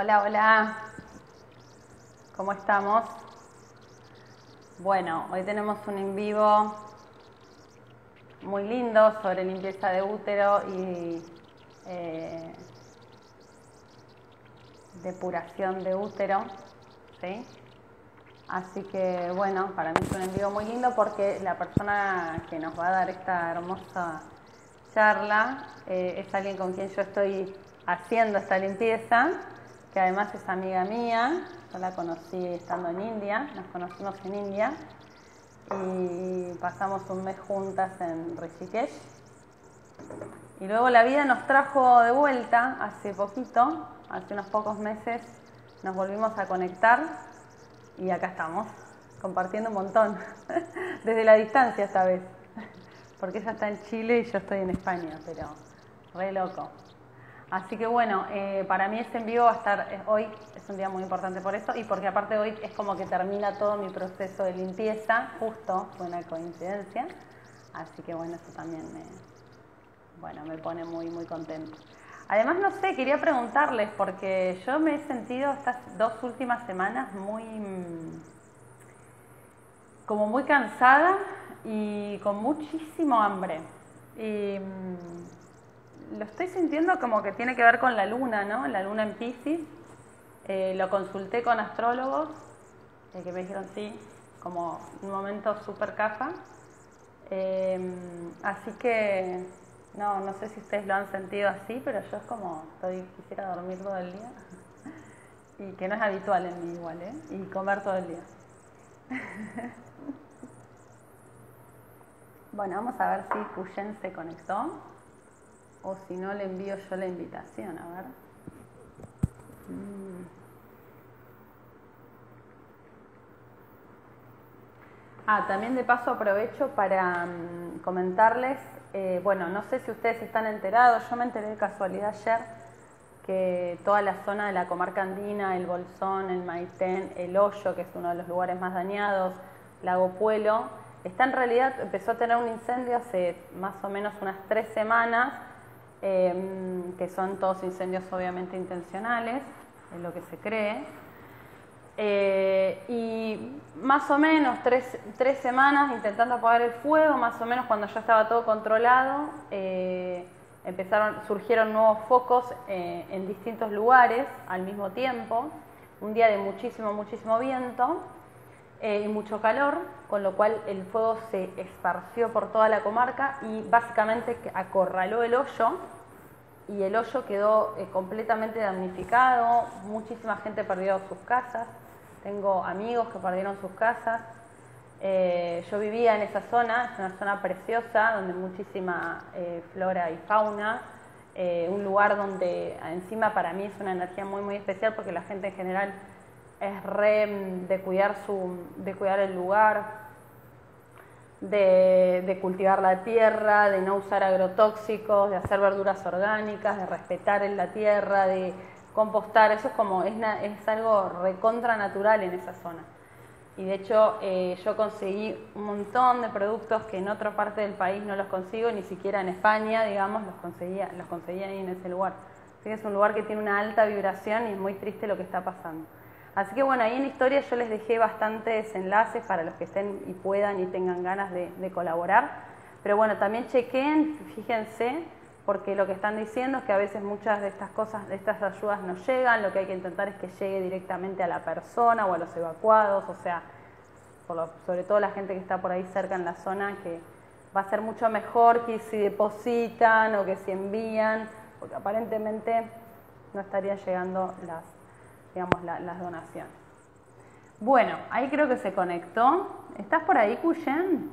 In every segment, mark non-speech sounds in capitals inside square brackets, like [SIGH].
Hola, hola. ¿Cómo estamos? Bueno, hoy tenemos un en vivo muy lindo sobre limpieza de útero y eh, depuración de útero. ¿sí? Así que bueno, para mí es un en vivo muy lindo porque la persona que nos va a dar esta hermosa charla eh, es alguien con quien yo estoy haciendo esta limpieza, que además es amiga mía, yo la conocí estando en India, nos conocimos en India y pasamos un mes juntas en Rishikesh. Y luego la vida nos trajo de vuelta hace poquito, hace unos pocos meses, nos volvimos a conectar y acá estamos, compartiendo un montón, [LAUGHS] desde la distancia esta [LAUGHS] vez, porque ella está en Chile y yo estoy en España, pero re loco. Así que bueno, eh, para mí este en vivo va a estar eh, hoy, es un día muy importante por eso y porque aparte hoy es como que termina todo mi proceso de limpieza, justo, fue una coincidencia, así que bueno, eso también me, bueno, me pone muy, muy contento. Además, no sé, quería preguntarles, porque yo me he sentido estas dos últimas semanas muy, como muy cansada y con muchísimo hambre. Y lo estoy sintiendo como que tiene que ver con la luna, ¿no? La luna en Pisces. Eh, lo consulté con astrólogos, eh, que me dijeron sí, como un momento súper caja. Eh, así que, no, no sé si ustedes lo han sentido así, pero yo es como, estoy, quisiera dormir todo el día. [LAUGHS] y que no es habitual en mí igual, ¿eh? Y comer todo el día. [LAUGHS] bueno, vamos a ver si Puyen se conectó o si no le envío yo la invitación, a ver. Mm. Ah, también de paso aprovecho para mm, comentarles, eh, bueno, no sé si ustedes están enterados, yo me enteré de casualidad ayer que toda la zona de la comarca andina, el Bolsón, el Maitén, el Hoyo, que es uno de los lugares más dañados, Lago Puelo, está en realidad, empezó a tener un incendio hace más o menos unas tres semanas Em, que son todos incendios obviamente intencionales, es lo que se cree. Eh, y más o menos tres, tres, semanas intentando apagar el fuego, más o menos cuando ya estaba todo controlado, eh, empezaron, surgieron nuevos focos eh, en distintos lugares al mismo tiempo, un día de muchísimo, muchísimo viento y mucho calor, con lo cual el fuego se esparció por toda la comarca y básicamente acorraló el hoyo y el hoyo quedó eh, completamente damnificado, muchísima gente perdió sus casas, tengo amigos que perdieron sus casas, eh, yo vivía en esa zona, es una zona preciosa donde muchísima eh, flora y fauna, un lugar donde encima para mí es una energía muy muy especial porque la gente en general es re de cuidar, su, de cuidar el lugar, de, cultivar la tierra, de no usar agrotóxicos, de hacer verduras orgánicas, de respetar en la tierra, de compostar, eso es como, es, es algo recontra natural en esa zona. Y de hecho eh, yo conseguí un montón de productos que en otra parte del país no los consigo, ni siquiera en España, digamos, los conseguía, los conseguía ahí en ese lugar. Es un lugar que tiene una alta vibración y es muy triste lo que está pasando. Así que bueno, ahí en historia yo les dejé bastantes enlaces para los que estén y puedan y tengan ganas de, colaborar. Pero bueno, también chequen, fíjense, porque lo que están diciendo es que a veces muchas de estas cosas, de estas ayudas no llegan, lo que hay que intentar es que llegue directamente a la persona o a los evacuados, o sea, sobre todo la gente que está por ahí cerca en la zona, que va a ser mucho mejor que si depositan o que si envían, porque aparentemente no estarían llegando las digamos, las donaciones. Bueno, ahí creo que se conectó. ¿Estás por ahí, Cuyen?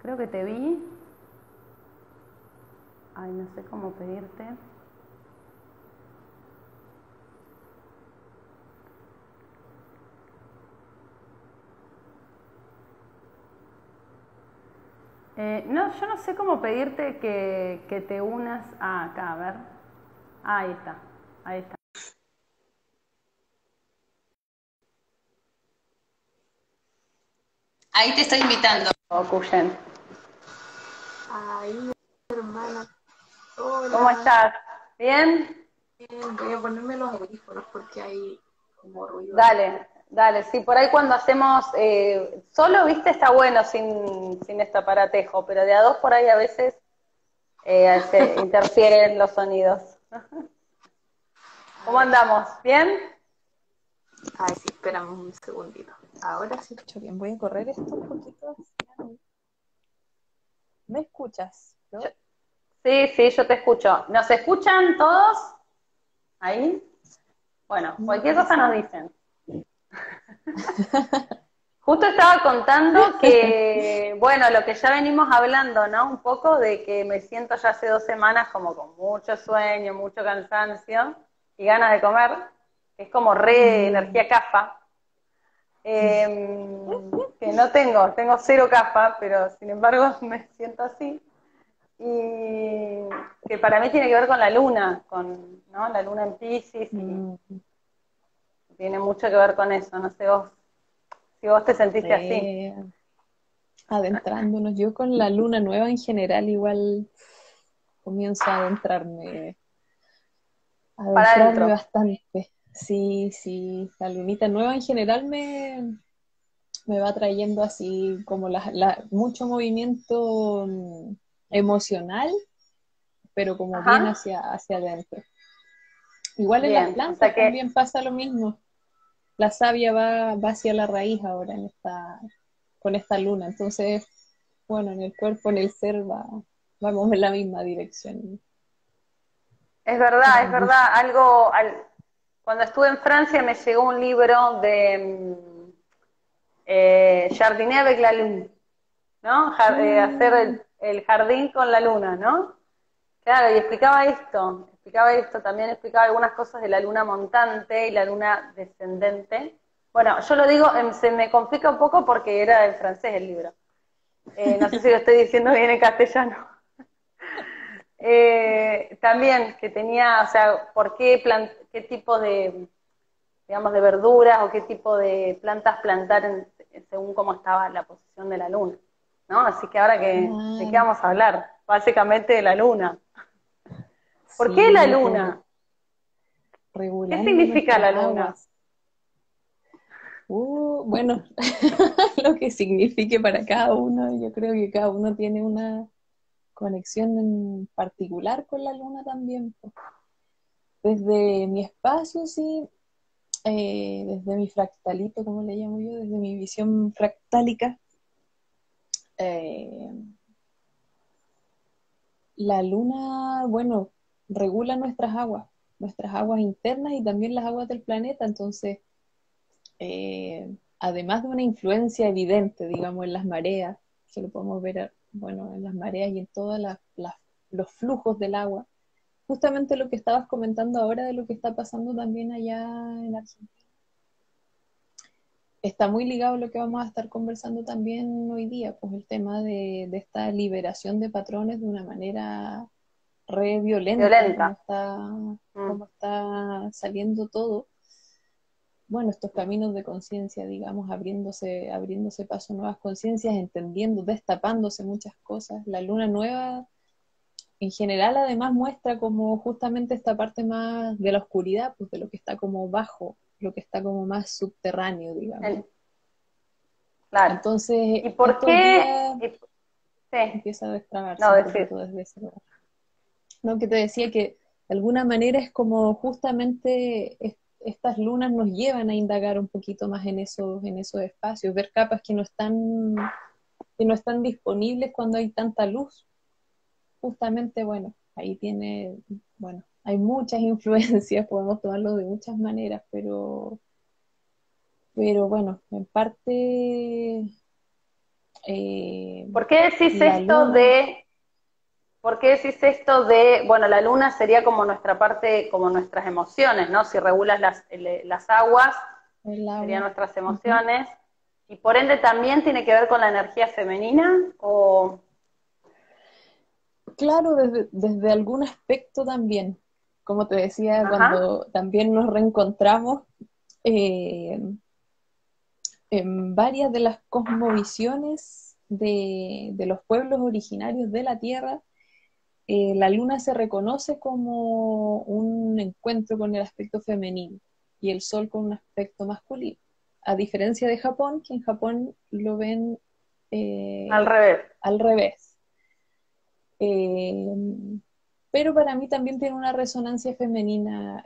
Creo que te vi. Ay, no sé cómo pedirte. Eh, no, yo no sé cómo pedirte que, que te unas. Ah, acá, a ver. ahí está, ahí está. Ahí te estoy invitando. Ay, hermana. ¿Cómo estás? ¿Bien? voy a ponerme los audífonos porque hay como ruido. Dale, dale. Sí, por ahí cuando hacemos eh, solo, viste, está bueno sin, sin este aparatejo, pero de a dos por ahí a veces eh, se [LAUGHS] interfieren los sonidos. ¿Cómo andamos? ¿Bien? Ay, sí, esperamos un segundito. Ahora sí escucho bien. Voy a correr esto un poquito. ¿Me escuchas? Sí, sí, yo te escucho. ¿Nos escuchan todos? ¿Ahí? Bueno, cualquier cosa nos dicen. [LAUGHS] Justo estaba contando que, [LAUGHS] bueno, lo que ya venimos hablando, ¿no? Un poco de que me siento ya hace dos semanas como con mucho sueño, mucho cansancio y ganas de comer. Es como re mm. energía cafa. Em, que no tengo, tengo cero cafa, pero sin embargo [LAUGHS] me siento así y que para mí tiene que ver con la luna, con ¿no? la luna en Pisces y mm. tiene mucho que ver con eso, no sé vos, si vos te sentiste así. Adentrándonos, yo con la luna nueva en general igual comienzo a adentrarme, adentrarme bastante. Sí, sí, la lunita nueva en general me, me va trayendo así como la, mucho movimiento mm, emocional, pero como bien hacia, hacia adentro. Igual en las plantas también pasa lo mismo. La savia va, va hacia la raíz ahora en esta, con esta luna. Entonces, bueno, en el cuerpo, en el ser, va, vamos en la misma dirección. Es verdad, es verdad. Algo, al, cuando estuve en Francia me llegó un libro de mm, eh, Jardiné avec la Lune, ¿no? Eh, hacer el, el jardín con la luna, ¿no? Claro, y explicaba esto, explicaba esto, también explicaba algunas cosas de la luna montante y la luna descendente. Bueno, yo lo digo, em, se me complica un poco porque era en francés el libro. Eh, no sé si lo estoy diciendo bien en castellano. Eh, también que tenía, o sea, por qué, qué tipo de, digamos, de verduras o qué tipo de plantas plantar según cómo estaba la posición de la luna. ¿no? Así que ahora que, ¿de qué vamos a hablar? Básicamente de la luna. [LAUGHS] ¿Por qué la luna? ¿Qué significa la luna? Uh, bueno, [LAUGHS] lo que signifique para cada uno, yo creo que cada uno tiene una conexión en particular con la luna también. Desde mi espacio, sí, eh, desde mi fractalito, como le llamo yo, desde mi visión fractálica, eh, la luna, bueno, regula nuestras aguas, nuestras aguas internas y también las aguas del planeta, entonces, eh, además de una influencia evidente, digamos, en las mareas, que lo podemos ver, bueno, en las mareas y en todos los flujos del agua, justamente lo que estabas comentando ahora de lo que está pasando también allá en Argentina está muy ligado a lo que vamos a estar conversando también hoy día, pues el tema de, esta liberación de patrones de una manera re violenta, violenta. Como, está, está saliendo todo. Bueno, estos caminos de conciencia, digamos, abriéndose, abriéndose paso a nuevas conciencias, entendiendo, destapándose muchas cosas. La luna nueva, en general, además muestra como justamente esta parte más de la oscuridad, pues de lo que está como bajo, lo que está como más subterráneo, digamos. Claro. Entonces, ¿y por qué? Empieza a destrabarse no, desde ese lugar. No, que te decía que de alguna manera es como justamente estas lunas nos llevan a indagar un poquito más en esos, en esos espacios, ver capas que no están, que no están disponibles cuando hay tanta luz. Justamente, bueno, ahí tiene, bueno, hay muchas [LAUGHS] influencias, podemos tomarlo de muchas maneras, pero, pero bueno, en parte... Eh, ¿Por qué decís esto de... ¿Por qué decís esto de, bueno, la luna sería como nuestra parte, como nuestras emociones, ¿no? Si regulas las, las aguas, serían nuestras emociones. Y por ende también tiene que ver con la energía femenina o... Claro, desde, desde algún aspecto también. Como te decía, cuando también nos reencontramos eh, en varias de las cosmovisiones de, los pueblos originarios de la Tierra, eh, la luna se reconoce como un encuentro con el aspecto femenino y el sol con un aspecto masculino. A diferencia de Japón, que en Japón lo ven eh, al revés. Al revés. Eh, pero para mí también tiene una resonancia femenina.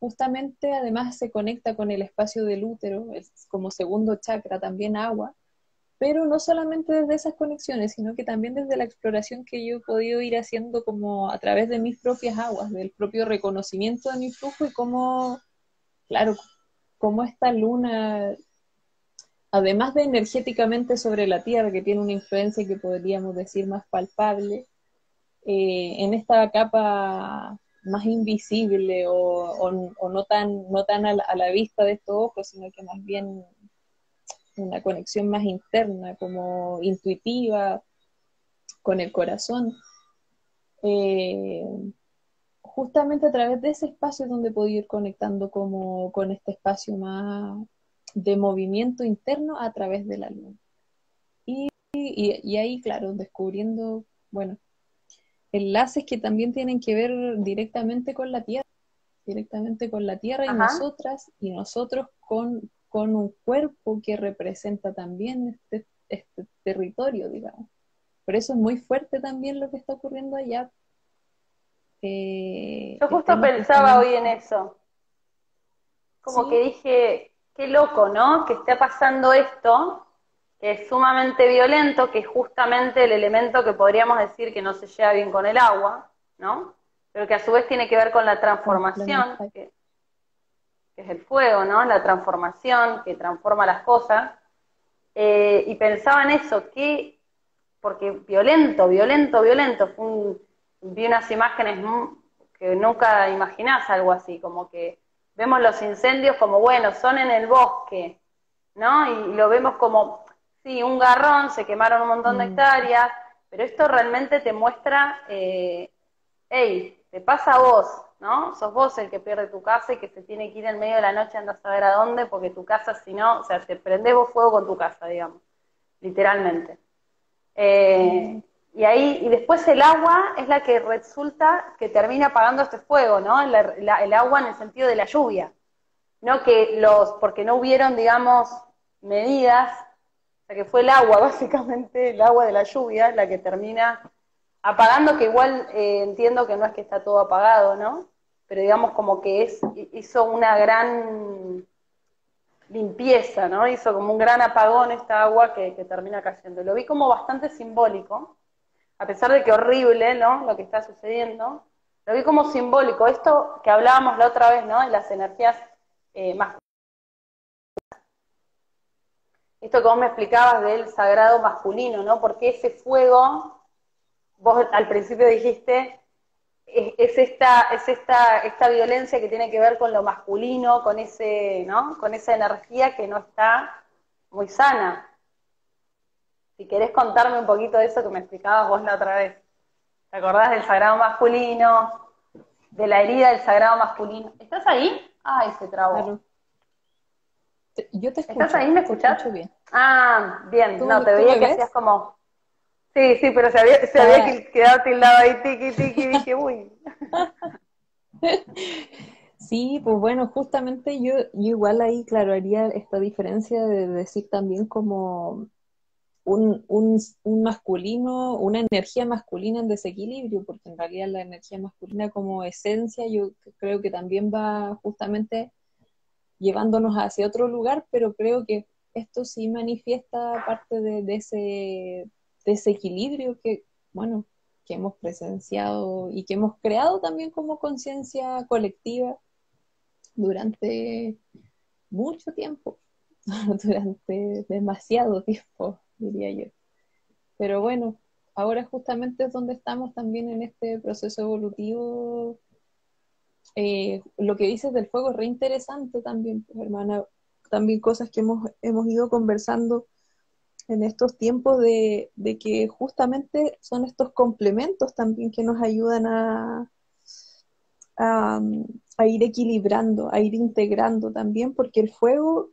justamente, además, se conecta con el espacio del útero, es como segundo chakra, también agua, pero no solamente desde esas conexiones, sino que también desde la exploración que yo he podido ir haciendo como a través de mis propias aguas, del propio reconocimiento de mi flujo y cómo, claro, cómo esta luna, además de energéticamente sobre la Tierra, que tiene una influencia que podríamos decir más palpable, eh, en esta capa más invisible o, no tan, no tan a la vista de estos ojos, sino que más bien una conexión más interna, como intuitiva, con el corazón. Eh, justamente a través de ese espacio es donde puedo ir conectando como con este espacio más de movimiento interno a través de la luna. Y, y, ahí, claro, descubriendo, bueno, enlaces que también tienen que ver directamente con la Tierra, directamente con la Tierra y nosotras y nosotros con, con un cuerpo que representa también este, este territorio, digamos. Por eso es muy fuerte también lo que está ocurriendo allá. Eh, Yo justo pensaba hoy en eso. Como que dije, qué loco, ¿no? Que esté pasando esto, que es sumamente violento, que es justamente el elemento que podríamos decir que no se lleva bien con el agua, ¿no? Pero que a su vez tiene que ver con la transformación, que es el fuego, ¿no? La transformación, que transforma las cosas. Eh, y pensaba en eso, que, porque violento, violento, violento, vi unas imágenes que nunca imaginás algo así, como que vemos los incendios como, bueno, son en el bosque, ¿no? Y, lo vemos como, sí, un garrón, se quemaron un montón de mm. hectáreas, pero esto realmente te muestra, eh, hey, te pasa a vos, ¿no? Sos vos el que pierde tu casa y que se tiene que ir en medio de la noche anda a saber a dónde, porque tu casa, si no, o sea, te prendés vos fuego con tu casa, digamos, literalmente. Eh, y ahí, y después el agua es la que resulta que termina apagando este fuego, ¿no? el agua en el sentido de la lluvia, no que los, porque no hubieron, digamos, medidas, o sea, que fue el agua, [LAUGHS] básicamente, el agua de la lluvia, la que termina apagando, que igual eh, entiendo que no es que está todo apagado, ¿no? Pero digamos como que es, hizo una gran limpieza, ¿no? Hizo como un gran apagón esta agua que, termina cayendo. Lo vi como bastante simbólico, a pesar de que horrible, ¿no? Lo que está sucediendo, lo vi como simbólico. Esto que hablábamos la otra vez, ¿no? De las energías eh, masculinas. Esto que vos me explicabas del sagrado masculino, ¿no? Porque ese fuego vos al principio dijiste, es, esta, es esta, esta violencia que tiene que ver con lo masculino, con ese, ¿no? Con esa energía que no está muy sana. Si querés contarme un poquito de eso que me explicabas vos la otra vez. ¿Te acordás del sagrado masculino? De la herida del sagrado masculino. ¿Estás ahí? Ay, se trabó. Yo te escucho. ¿Estás ahí? ¿Me escuchas? bien. Ah, bien. No, te veía que hacías como Sí, sí, pero se había, se había ah. quedado tildado ahí, tiki, tiki, y dije, uy. [LAUGHS] Sí, pues bueno, justamente yo, yo igual ahí, claro, haría esta diferencia de decir también como un, un, un, masculino, una energía masculina en desequilibrio, porque en realidad la energía masculina como esencia yo creo que también va justamente llevándonos hacia otro lugar, pero creo que esto sí manifiesta parte de, de ese desequilibrio que, bueno, que hemos presenciado y que hemos creado también como conciencia colectiva durante mucho tiempo, [LAUGHS] durante demasiado tiempo, diría yo. Pero bueno, ahora justamente es donde estamos también en este proceso evolutivo. Eh, lo que dices del fuego es re interesante también, hermana. También cosas que hemos, hemos ido conversando en estos tiempos de, que justamente son estos complementos también que nos ayudan a, a, ir equilibrando, a ir integrando también, porque el fuego,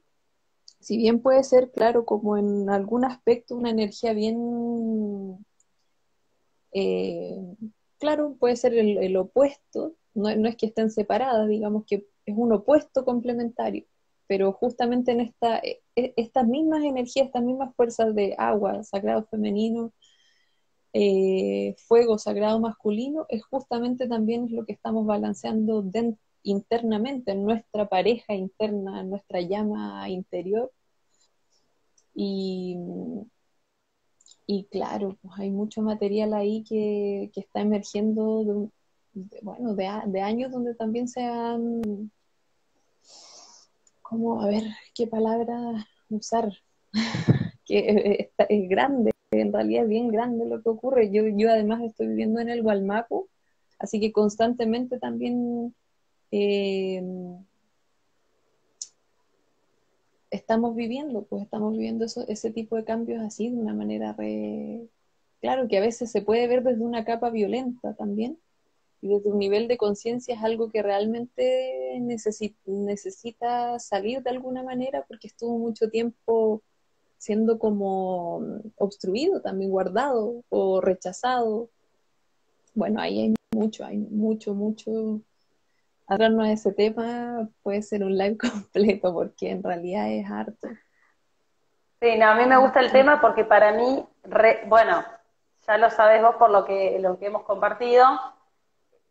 si bien puede ser, claro, como en algún aspecto una energía bien, eh, claro, puede ser el, opuesto, no, es que estén separadas, digamos que es un opuesto complementario, pero justamente en esta, e, e, estas mismas energías, estas mismas fuerzas de agua, sagrado femenino, eh, fuego sagrado masculino, es justamente también lo que estamos balanceando internamente, en nuestra pareja interna, en nuestra llama interior. Y, y claro, pues hay mucho material ahí que, está emergiendo de, bueno, de, años donde también se han, como, a ver, qué palabra usar, [LAUGHS] que es, grande, en realidad es bien grande lo que ocurre. Yo, yo además estoy viviendo en el Gualmapu, así que constantemente también eh, estamos viviendo, pues estamos viviendo ese tipo de cambios así de una manera re... Claro que a veces se puede ver desde una capa violenta también, y desde un nivel de conciencia es algo que realmente necesita salir de alguna manera porque estuvo mucho tiempo siendo como obstruido, también guardado o rechazado. Bueno, ahí hay mucho, hay mucho, mucho hablarnos de ese tema puede ser un live [LAUGHS] completo porque en realidad es harto. Sí, no, a mí me gusta el tema porque para mí, bueno, ya lo sabes vos por lo que, lo que hemos compartido,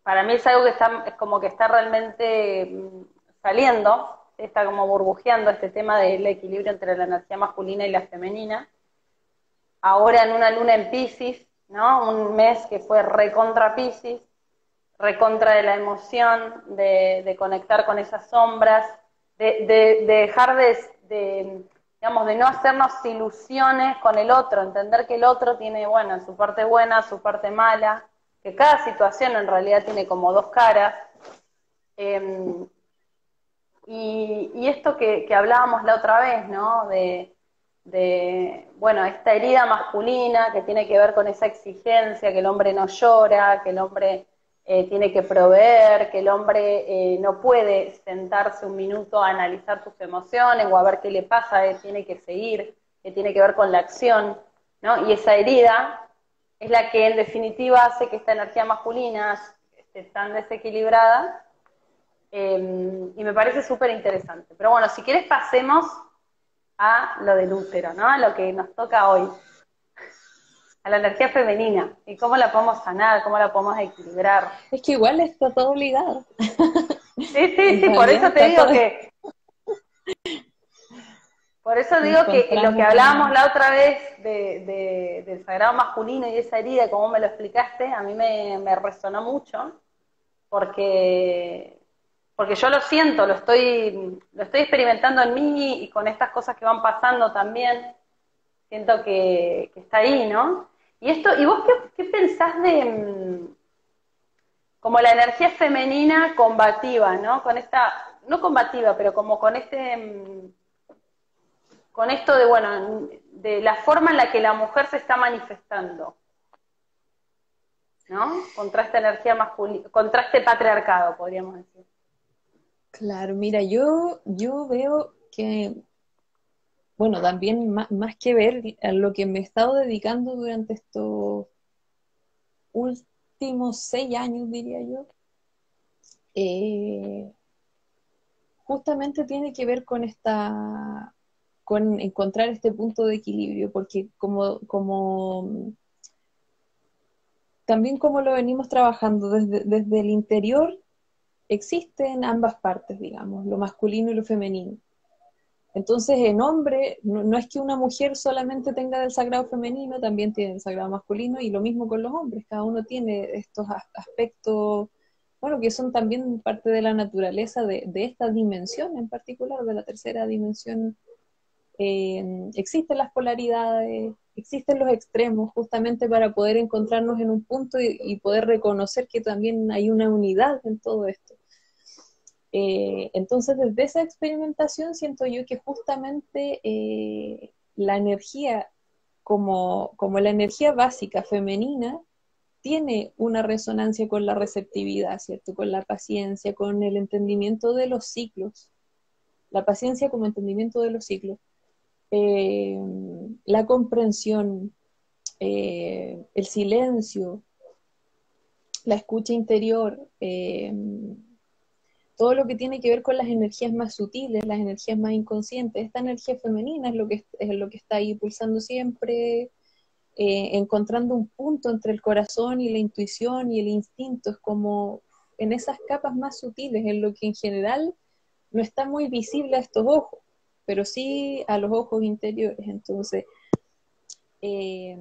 para mí es algo que está, es como que está realmente mm, saliendo, está como burbujeando este tema del equilibrio entre la energía masculina y la femenina. Ahora en una luna en Pisces, ¿no? Un mes que fue recontra Pisces, recontra de la emoción, de, conectar con esas sombras, de, dejar de, digamos, de no hacernos ilusiones con el otro, entender que el otro tiene, bueno, su parte buena, su parte mala, que cada situación en realidad tiene como dos caras. Em, y, esto que, que, hablábamos la otra vez, ¿no? De, de, bueno, esta herida masculina que tiene que ver con esa exigencia, que el hombre no llora, que el hombre eh, tiene que proveer, que el hombre eh, no puede sentarse un minuto a analizar sus emociones o a ver qué le pasa, él tiene que seguir, que tiene que ver con la acción, ¿no? Y esa herida es la que en definitiva hace que esta energía masculina esté tan desequilibrada em, y me parece súper interesante. Pero bueno, si quieres pasemos a lo del útero, ¿no? A lo que nos toca hoy a la energía femenina y cómo la podemos sanar, cómo la podemos equilibrar. Es que igual está todo ligado. Sí, sí, sí, por eso te digo que... [LAUGHS] [LAUGHS] Por eso digo que lo que hablábamos la otra vez de, del sagrado masculino y esa herida, como me lo explicaste, a mí me, me resonó mucho, porque porque yo lo siento, lo estoy, lo estoy experimentando en mí y con estas cosas que van pasando también, siento que, que está ahí, ¿no? Y esto, ¿y vos qué, pensás de mm, como la energía femenina combativa, ¿no? Con esta, no combativa, pero como con este mm, con esto de bueno, de la forma en la que la mujer se está manifestando. ¿No? Contra esta energía masculina, contra este patriarcado, podríamos decir. Claro, mira, yo, yo veo que bueno, también más, que ver a lo que me he estado dedicando durante estos últimos seis años, diría yo, eh, justamente tiene que ver con esta, con encontrar este punto de equilibrio, porque como, como también como lo venimos trabajando desde, desde el interior, existen ambas partes, digamos, lo masculino y lo femenino. Entonces, en hombre, no, es que una mujer solamente tenga del sagrado femenino, también tiene el sagrado masculino, y lo mismo con los hombres, cada uno tiene estos aspectos, bueno, que son también parte de la naturaleza de, esta dimensión en particular, de la tercera dimensión. Eh, existen las polaridades, existen los extremos, justamente para poder encontrarnos en un punto y poder reconocer que también hay una unidad en todo esto. Eh, entonces, desde esa experimentación siento yo que justamente eh, la energía, como, como la energía básica femenina, tiene una resonancia con la receptividad, ¿cierto? Con la paciencia, con el entendimiento de los ciclos. La paciencia como entendimiento de los ciclos. Eh, la comprensión, el silencio, la escucha interior, eh, todo lo que tiene que ver con las energías más sutiles, las energías más inconscientes. Esta energía femenina es lo que, es lo que está ahí pulsando siempre, eh, encontrando un punto entre el corazón y la intuición y el instinto. Es como en esas capas más sutiles, en lo que en general no está muy visible a estos ojos, pero sí a los ojos interiores. Entonces, eh,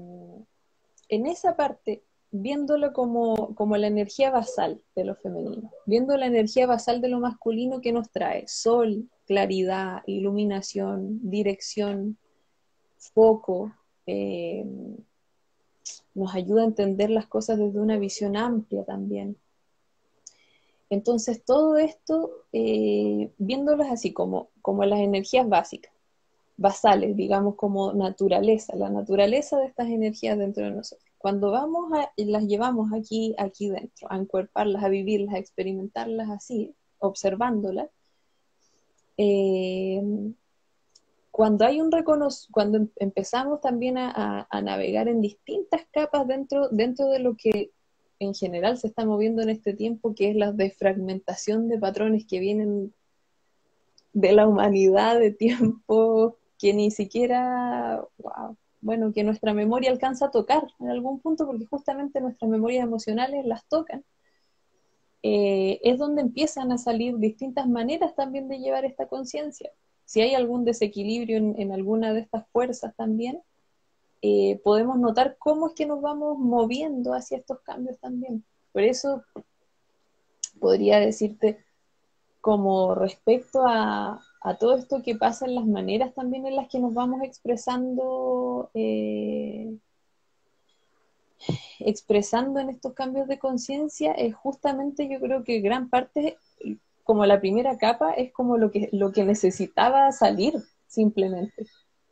en esa parte viéndolo como, como, la energía basal de lo femenino, viendo la energía basal de lo masculino que nos trae sol, claridad, iluminación, dirección, foco, eh, nos ayuda a entender las cosas desde una visión amplia también. Entonces, todo esto, eh, así como, como las energías básicas, basales, digamos como naturaleza, la naturaleza de estas energías dentro de nosotros. Cuando vamos a, las llevamos aquí, aquí dentro, a encuerparlas, a vivirlas, a experimentarlas así, observándolas, eh, cuando hay un cuando em-, empezamos también a, navegar en distintas capas dentro, dentro de lo que en general se está moviendo en este tiempo, que es la desfragmentación de patrones que vienen de la humanidad de tiempo que ni siquiera, wow, bueno, que nuestra memoria alcanza a tocar en algún punto, porque justamente nuestras memorias emocionales las tocan, eh, es donde empiezan a salir distintas maneras también de llevar esta conciencia. Si hay algún desequilibrio en, alguna de estas fuerzas también, eh, podemos notar cómo es que nos vamos moviendo hacia estos cambios también. Por eso podría decirte como respecto a, todo esto que pasa en las maneras también en las que nos vamos expresando, eh, expresando en estos cambios de conciencia, es justamente yo creo que gran parte, como la primera capa, es como lo que, lo que necesitaba salir simplemente,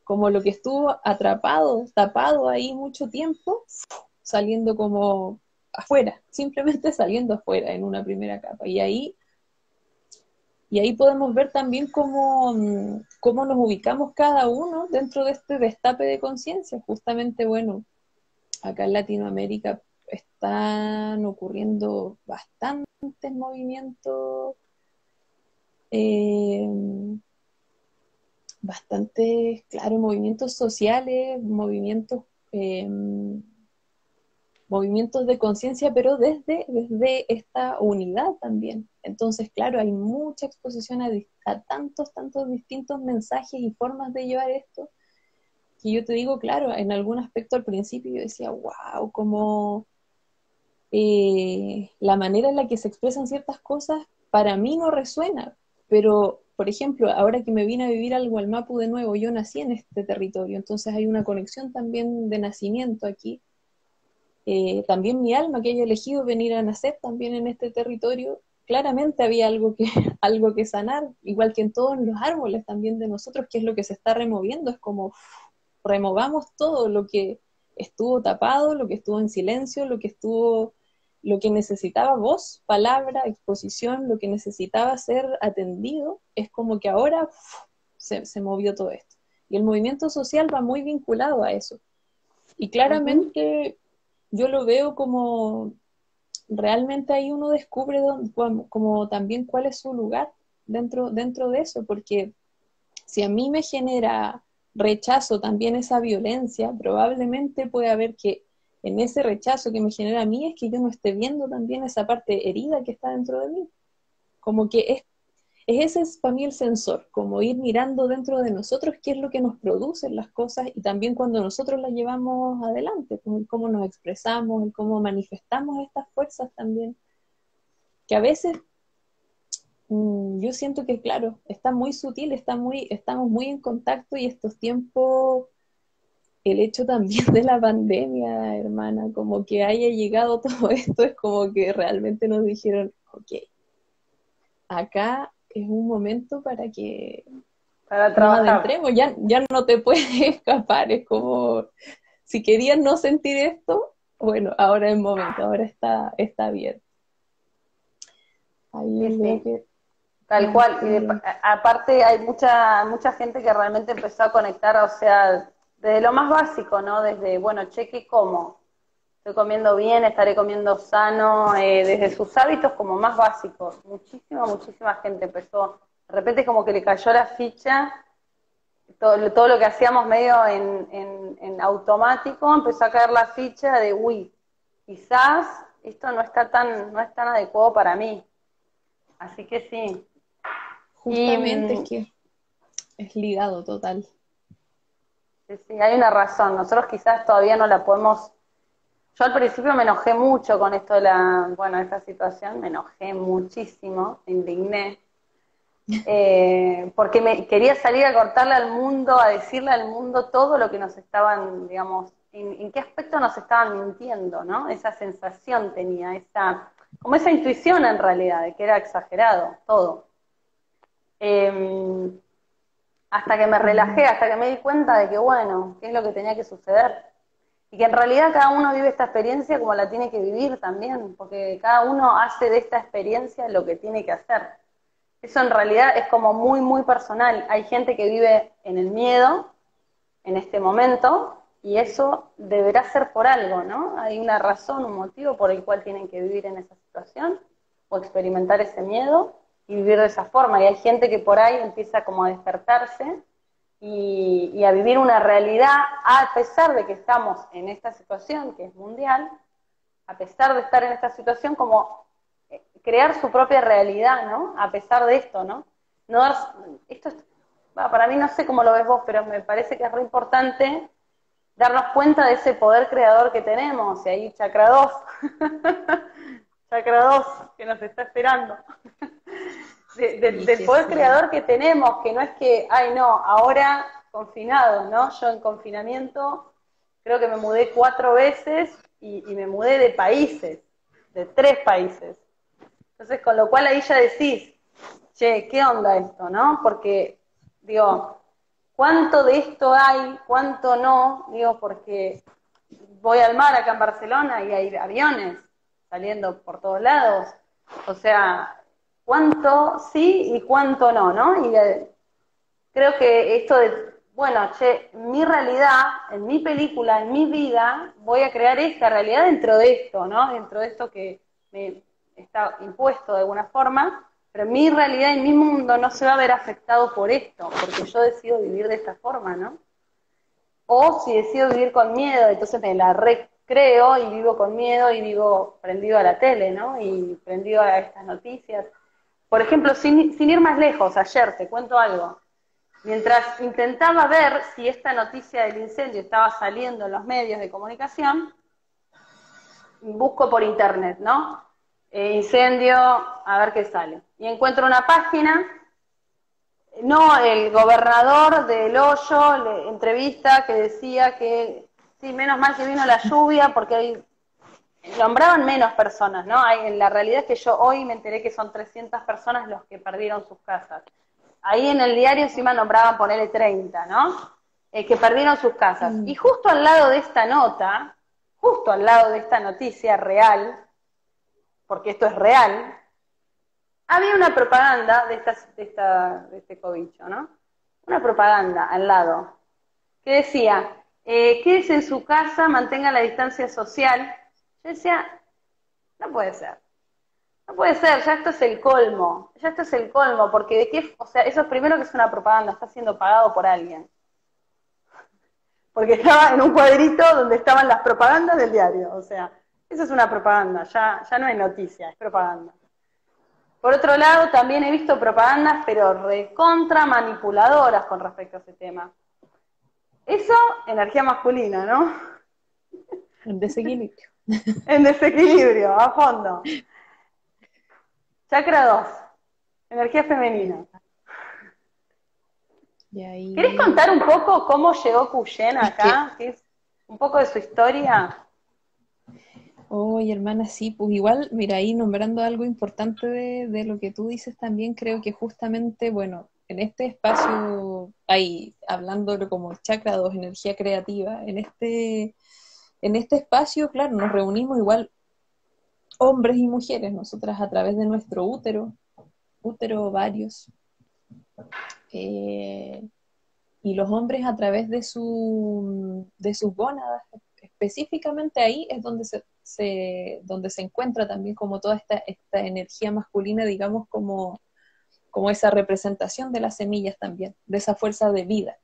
como lo que estuvo atrapado, tapado ahí mucho tiempo, saliendo como afuera, simplemente saliendo afuera en una primera capa. Y ahí y ahí podemos ver también cómo, mm, cómo nos ubicamos cada uno dentro de este destape de conciencia. Justamente, bueno, acá en Latinoamérica están ocurriendo bastantes movimientos, eh, bastantes, claro, movimientos sociales, movimientos eh, movimientos de conciencia, pero desde, desde esta unidad también. Entonces, claro, hay mucha exposición a, tantos, tantos distintos mensajes y formas de llevar esto, que yo te digo, claro, en algún aspecto al principio yo decía, wow, como eh, la manera en la que se expresan ciertas cosas para mí no resuena, pero por ejemplo, ahora que me vine a vivir al Gualmapu de nuevo, yo nací en este territorio, entonces hay una conexión también de nacimiento aquí eh, también mi alma que haya elegido venir a nacer también en este territorio, claramente había algo que, [LAUGHS] algo que sanar, igual que en todos los árboles también de nosotros, que es lo que se está removiendo, es como removamos todo lo que estuvo tapado, lo que estuvo en silencio, lo que estuvo, lo que necesitaba voz, palabra, exposición, lo que necesitaba ser atendido, es como que ahora se, se movió todo esto. Y el movimiento social va muy vinculado a eso. Y claramente yo lo veo como realmente ahí uno descubre como, también cuál es su lugar dentro, dentro de eso, porque si a mí me genera rechazo también esa violencia, probablemente puede haber que en ese rechazo que me genera a mí es que yo no esté viendo también esa parte herida que está dentro de mí. Como que es ese es para mí el sensor, como ir mirando dentro de nosotros qué es lo que nos producen las cosas y también cuando nosotros las llevamos adelante, como cómo nos expresamos, el cómo manifestamos estas fuerzas también, que a veces mm, yo siento que, claro, está muy sutil, está muy, estamos muy en contacto y estos tiempos, el hecho también de la pandemia, hermana, como que haya llegado [LAUGHS] todo esto, es como que realmente nos dijeron, ok, acá es un momento para que para trabajar. ya, ya no te puedes [LAUGHS] escapar, es como, si querías no sentir esto, bueno, ahora es el momento, ahora está, está bien. Tal cual, y aparte hay mucha, mucha gente que realmente empezó a conectar, o sea, desde lo más básico, ¿no? Desde, bueno, cheque cómo, estoy comiendo bien, estaré comiendo sano, eh, desde sus hábitos como más básicos. Muchísima, muchísima gente empezó, de repente como que le cayó la ficha, todo, todo lo que hacíamos medio en, en, automático, empezó a caer la ficha de, uy, quizás esto no está tan, no es tan adecuado para mí. Así que sí. Justamente es mm, que es ligado total. Sí, sí, hay una razón. Nosotros quizás todavía no la podemos yo al principio me enojé mucho con esto de la, bueno, esta situación, me enojé muchísimo, me indigné, [LAUGHS] eh, porque me quería salir a cortarle al mundo, a decirle al mundo todo lo que nos estaban, digamos, en, qué aspecto nos estaban mintiendo, ¿no? Esa sensación tenía, esa, como esa intuición en realidad, de que era exagerado todo. Em, hasta que me relajé, hasta que me di cuenta de que, bueno, qué es lo que tenía que suceder y que en realidad cada uno vive esta experiencia como la tiene que vivir también, porque cada uno hace de esta experiencia lo que tiene que hacer. Eso en realidad es como muy, muy personal. Hay gente que vive en el miedo en este momento y eso deberá ser por algo, ¿no? Hay una razón, un motivo por el cual tienen que vivir en esa situación o experimentar ese miedo y vivir de esa forma. Y hay gente que por ahí empieza como a despertarse y, a vivir una realidad a pesar de que estamos en esta situación que es mundial, a pesar de estar en esta situación como eh, crear su propia realidad, ¿no? A pesar de esto, ¿no? no esto para mí no sé cómo lo ves vos, pero me parece que es re importante darnos cuenta de ese poder creador que tenemos, y ahí Chakra 2, [LAUGHS] Chakra 2, que nos está esperando [LAUGHS] del poder creador que tenemos, que no es que, ay no, ahora confinado, ¿no? Yo en confinamiento creo que me mudé cuatro veces y, me mudé de países, de tres países. Entonces, con lo cual ahí ya decís, che, ¿qué onda esto, no? Porque, digo, ¿cuánto de esto hay, cuánto no? Digo, porque voy al mar acá en Barcelona y hay aviones saliendo por todos lados. O sea, cuánto sí y cuánto no, ¿no? Y eh, creo que esto de, bueno, che, mi realidad, en mi película, en mi vida, voy a crear esta realidad dentro de esto, ¿no? Dentro de esto que me está impuesto de alguna forma, pero mi realidad en mi mundo no se va a ver afectado por esto, porque yo decido vivir de esta forma, ¿no? O si decido vivir con miedo, entonces me la recreo y vivo con miedo y vivo prendido a la tele, ¿no? Y prendido a estas noticias. Por ejemplo, sin, ir más lejos, ayer te cuento algo. Mientras intentaba ver si esta noticia del incendio estaba saliendo en los medios de comunicación, busco por internet, ¿no? Eh, incendio, a ver qué sale. Y encuentro una página, no, el gobernador del Hoyo, le, entrevista que decía que, sí, menos mal que vino la lluvia porque hay nombraban menos personas, ¿no? Hay, la realidad es que yo hoy me enteré que son 300 personas los que perdieron sus casas. Ahí en el diario encima nombraban ponerle 30, ¿no? Eh, que perdieron sus casas. Mm. Y justo al lado de esta nota, justo al lado de esta noticia real, porque esto es real, había una propaganda de, esta, de, esta, de este cobicho, ¿no? Una propaganda al lado, que decía, eh, quédese en su casa, mantenga la distancia social, yo decía, no puede ser. No puede ser, ya esto es el colmo. Ya esto es el colmo, porque de qué, o sea, eso es primero que es una propaganda, está siendo pagado por alguien. [LAUGHS] Porque estaba en un cuadrito donde estaban las propagandas del diario, o sea, eso es una propaganda, ya, ya no es noticia, es propaganda. Por otro lado, también he visto propagandas, pero recontra manipuladoras con respecto a ese tema. Eso, energía masculina, ¿no? En desequilibrio. [LAUGHS] [LAUGHS] en desequilibrio, a fondo. Chakra 2, energía femenina. ¿Querés contar un poco cómo llegó Cuyen acá? un poco de su historia. Oye, hermana, sí, pues igual, mira, ahí nombrando algo importante de, de, lo que tú dices también, creo que justamente, bueno, en este espacio, ahí, hablándolo como chakra 2, energía creativa, en este en este espacio, claro, nos reunimos igual hombres y mujeres, nosotras a través de nuestro útero, útero varios, eh, y los hombres a través de, su, de sus gónadas específicamente ahí es donde se, donde se encuentra también como toda esta, esta energía masculina, digamos, como, como esa representación de las semillas también, de esa fuerza de vida.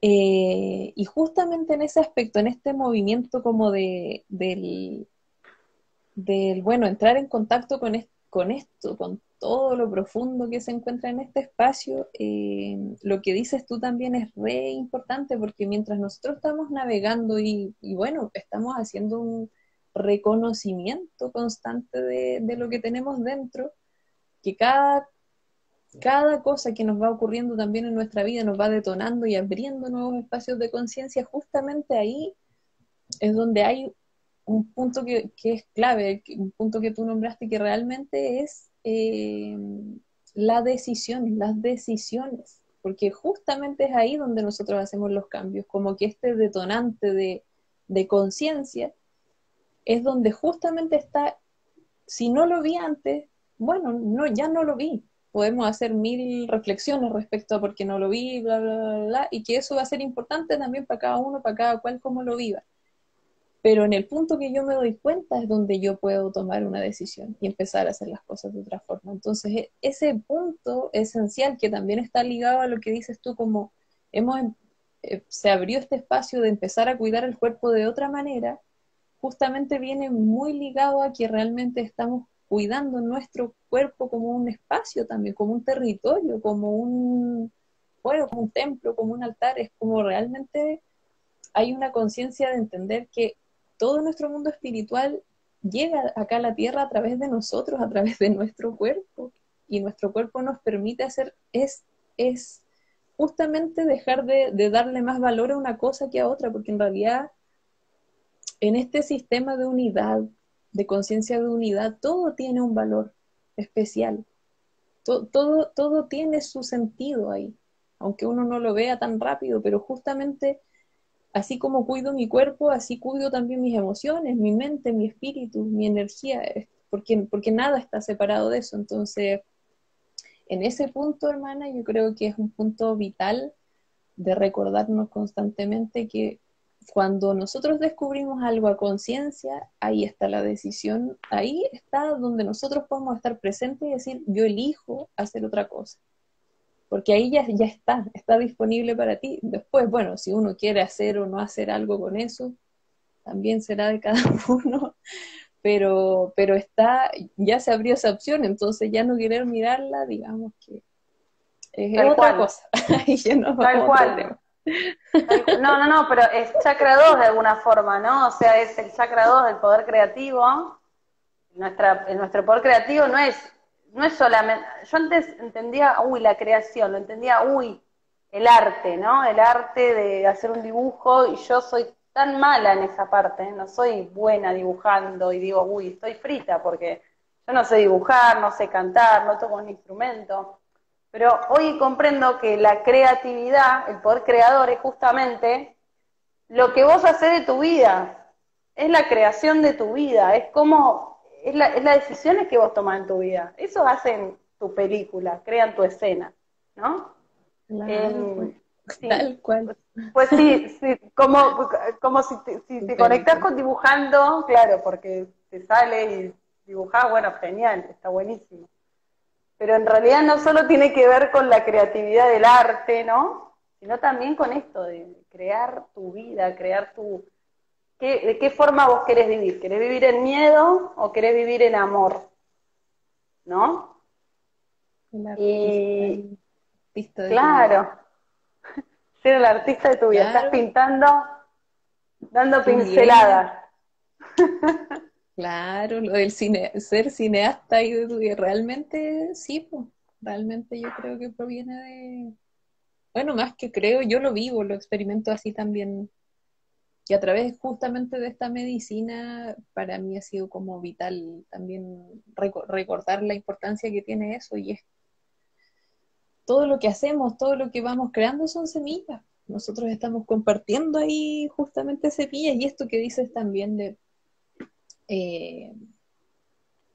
Eh, y justamente en ese aspecto, en este movimiento como de, del, bueno, entrar en contacto con, con esto, con todo lo profundo que se encuentra en este espacio, eh, lo que dices tú también es re importante porque mientras nosotros estamos navegando y, bueno, estamos haciendo un reconocimiento constante de, lo que tenemos dentro, que cada, cada cosa que nos va ocurriendo también en nuestra vida nos va detonando y abriendo nuevos espacios de conciencia, justamente ahí es donde hay un punto que, que es clave, un punto que tú nombraste que realmente es eh, la decisión, las decisiones, porque justamente es ahí donde nosotros hacemos los cambios, como que este detonante de, conciencia es donde justamente está, si no lo vi antes, bueno, no, ya no lo vi. Podemos hacer mil reflexiones respecto a por qué no lo vi, bla, bla, bla, y que eso va a ser importante también para cada uno, para cada cual, como lo viva. Pero en el punto que yo me doy cuenta es donde yo puedo tomar una decisión y empezar a hacer las cosas de otra forma. Entonces, e, ese punto esencial que también está ligado a lo que dices tú, como hemos, em, eh, se abrió este espacio de empezar a cuidar el cuerpo de otra manera, justamente viene muy ligado a que realmente estamos cuidando nuestro cuerpo como un espacio también, como un territorio, como un, bueno, como un templo, como un altar, es como realmente hay una conciencia de entender que todo nuestro mundo espiritual llega acá a la tierra a través de nosotros, a través de nuestro cuerpo. Y nuestro cuerpo nos permite hacer, es, es justamente dejar de, darle más valor a una cosa que a otra, porque en realidad en este sistema de unidad, de conciencia de unidad, todo tiene un valor especial. Todo, todo, tiene su sentido ahí, aunque uno no lo vea tan rápido, pero justamente así como cuido mi cuerpo, así cuido también mis emociones, mi mente, mi espíritu, mi energía, porque, porque nada está separado de eso. Entonces, en ese punto, hermana, yo creo que es un punto vital de recordarnos constantemente que cuando nosotros descubrimos algo a conciencia, ahí está la decisión, ahí está donde nosotros podemos estar presentes y decir, yo elijo hacer otra cosa porque ahí ya, ya está, está disponible para ti. Después, bueno, si uno quiere hacer o no hacer algo con eso, también será de cada [LAUGHS] uno, pero, pero está, ya se abrió esa opción, entonces ya no querer mirarla, digamos que es otra cosa. [LAUGHS] Tal cual. No, no, no, pero es chakra 2 de alguna forma, ¿no? O sea, es el chakra 2 del poder creativo. Nuestra, nuestro poder creativo no es no es solamente, yo antes entendía, uy, la creación, lo entendía, uy, el arte, ¿no? El arte de hacer un dibujo y yo soy tan mala en esa parte, no soy buena dibujando y digo, uy, estoy frita porque yo no sé dibujar, no sé cantar, no toco un instrumento. Pero hoy comprendo que la creatividad, el poder creador es justamente lo que vos haces de tu vida, es la creación de tu vida, es como es, la, es las decisiones que vos tomás en tu vida. Eso hacen tu película, crean tu escena, ¿no? Em, tal cual. Pues sí, sí como, como si te, si te conectás con dibujando, claro, porque te sale y dibujás, bueno, genial, está buenísimo. Pero en realidad no solo tiene que ver con la creatividad del arte, ¿no? Sino también con esto de crear tu vida, crear tu, ¿De qué forma vos querés vivir? ¿Querés vivir en miedo o querés vivir en amor? ¿No? y claro, ser [LAUGHS] el artista de tu vida. Estás pintando, dando pinceladas. [LAUGHS] Claro, lo del cine, ser cineasta y de realmente sí, pues, realmente yo creo que proviene de, bueno, más que creo, yo lo vivo, lo experimento así también y a través justamente de esta medicina, para mí ha sido como vital también recordar la importancia que tiene eso y es todo lo que hacemos, todo lo que vamos creando son semillas. Nosotros estamos compartiendo ahí justamente semillas y esto que dices también de, eh,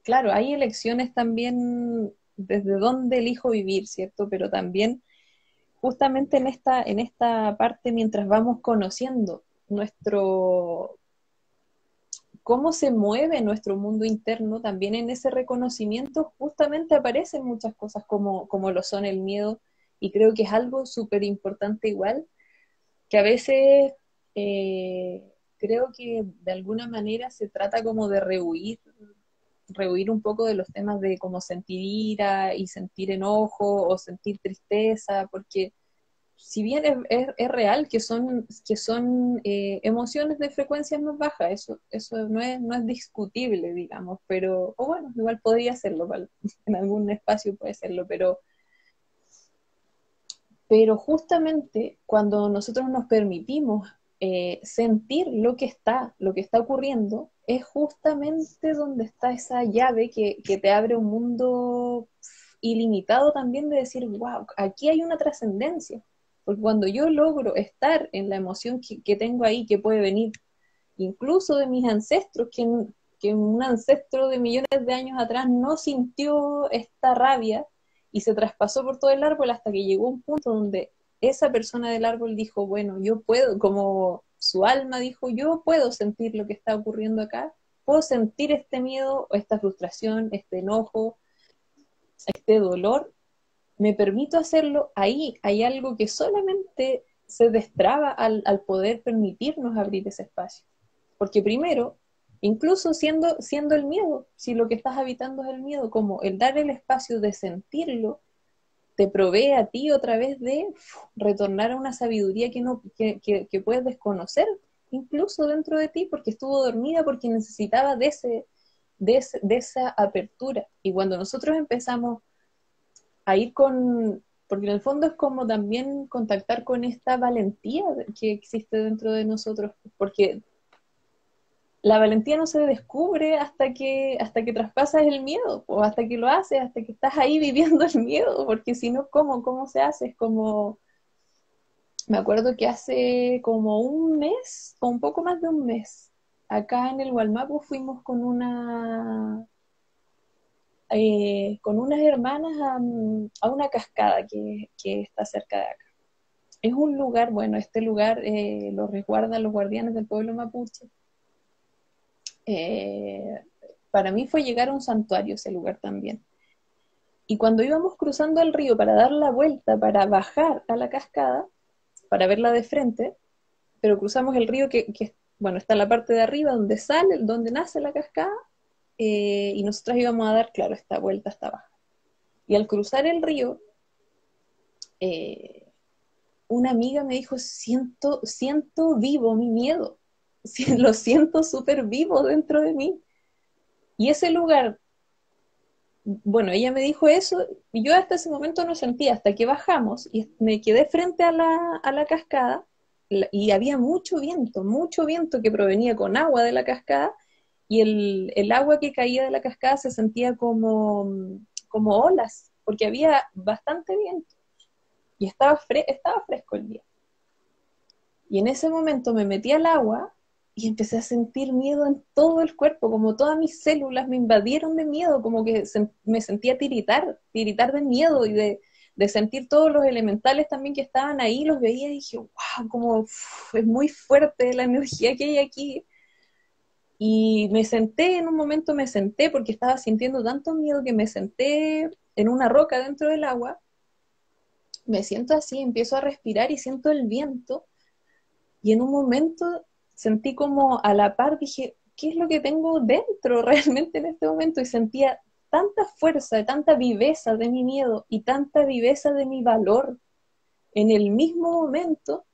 claro, hay elecciones también desde dónde elijo vivir, ¿cierto? Pero también justamente en esta, en esta parte mientras vamos conociendo nuestro, cómo se mueve nuestro mundo interno, también en ese reconocimiento justamente aparecen muchas cosas como, como lo son el miedo, y creo que es algo súper importante igual, que a veces eh, creo que de alguna manera se trata como de rehuir, rehuir un poco de los temas de como sentir ira y sentir enojo o sentir tristeza, porque si bien es, real que son, que son eh, emociones de frecuencia más baja, eso, eso no, es, no es discutible, digamos, pero, o bueno, igual podría serlo, [LAUGHS] en algún espacio puede serlo, pero, pero justamente cuando nosotros nos permitimos eh, sentir lo que está, lo que está ocurriendo, es justamente donde está esa llave que, que te abre un mundo ilimitado también de decir, wow, aquí hay una trascendencia porque cuando yo logro estar en la emoción que, tengo ahí, que puede venir incluso de mis ancestros, que, que un ancestro de millones de años atrás no sintió esta rabia y se traspasó por todo el árbol hasta que llegó un punto donde esa persona del árbol dijo, bueno, yo puedo, como su alma dijo, yo puedo sentir lo que está ocurriendo acá, puedo sentir este miedo, esta frustración, este enojo, este dolor, me permito hacerlo, ahí hay algo que solamente se destraba al, poder permitirnos abrir ese espacio. Porque primero, incluso siendo, siendo el miedo, si lo que estás habitando es el miedo, como el dar el espacio de sentirlo, te provee a ti otra vez de retornar a una sabiduría que, no, que, que, puedes desconocer, incluso dentro de ti, porque estuvo dormida, porque necesitaba de, ese, de, de esa apertura. Y cuando nosotros empezamos a ir con, porque en el fondo es como también contactar con esta valentía que existe dentro de nosotros, porque la valentía no se descubre hasta que, hasta que traspasas el miedo, o hasta que lo haces, hasta que estás ahí [LAUGHS] viviendo el miedo, porque si no, ¿cómo? ¿Cómo se hace? Es como, me acuerdo que hace como un mes, o un poco más de un mes, acá en el Gualmapu fuimos con una eh, con unas hermanas a, una cascada que, está cerca de acá. Es un lugar, bueno, este lugar eh, lo resguardan los guardianes del pueblo mapuche. Eh, para mí fue llegar a un santuario ese lugar también. Y cuando íbamos cruzando el río para dar la vuelta, para bajar a la cascada, para verla de frente, pero cruzamos el río que, bueno, está en la parte de arriba donde sale, donde nace la cascada, eh, y nosotros íbamos a dar, claro, esta vuelta hasta abajo. Y al cruzar el río, eh, una amiga me dijo, siento, siento vivo mi miedo, lo siento súper vivo dentro de mí. Y ese lugar, bueno, ella me dijo eso yo hasta ese momento no sentía, hasta que bajamos y me quedé frente a la, a la cascada y había mucho viento, mucho viento que provenía con agua de la cascada y el, el, agua que caía de la cascada se sentía como, como olas, porque había bastante viento y estaba, estaba fresco el día. Y en ese momento me metí al agua y empecé a sentir miedo en todo el cuerpo, como todas mis células me invadieron de miedo, como que me sentía tiritar, tiritar de miedo y de, de, sentir todos los elementales también que estaban ahí, los veía y dije, wow, como es muy fuerte la energía que hay aquí. Y me senté, en un momento me senté porque estaba sintiendo tanto miedo que me senté en una roca dentro del agua. Me siento así, empiezo a respirar y siento el viento. Y en un momento sentí como a la par, dije, ¿qué es lo que tengo dentro [LAUGHS] realmente en este momento? Y sentía tanta fuerza, tanta viveza de mi miedo y tanta viveza de mi valor en el mismo momento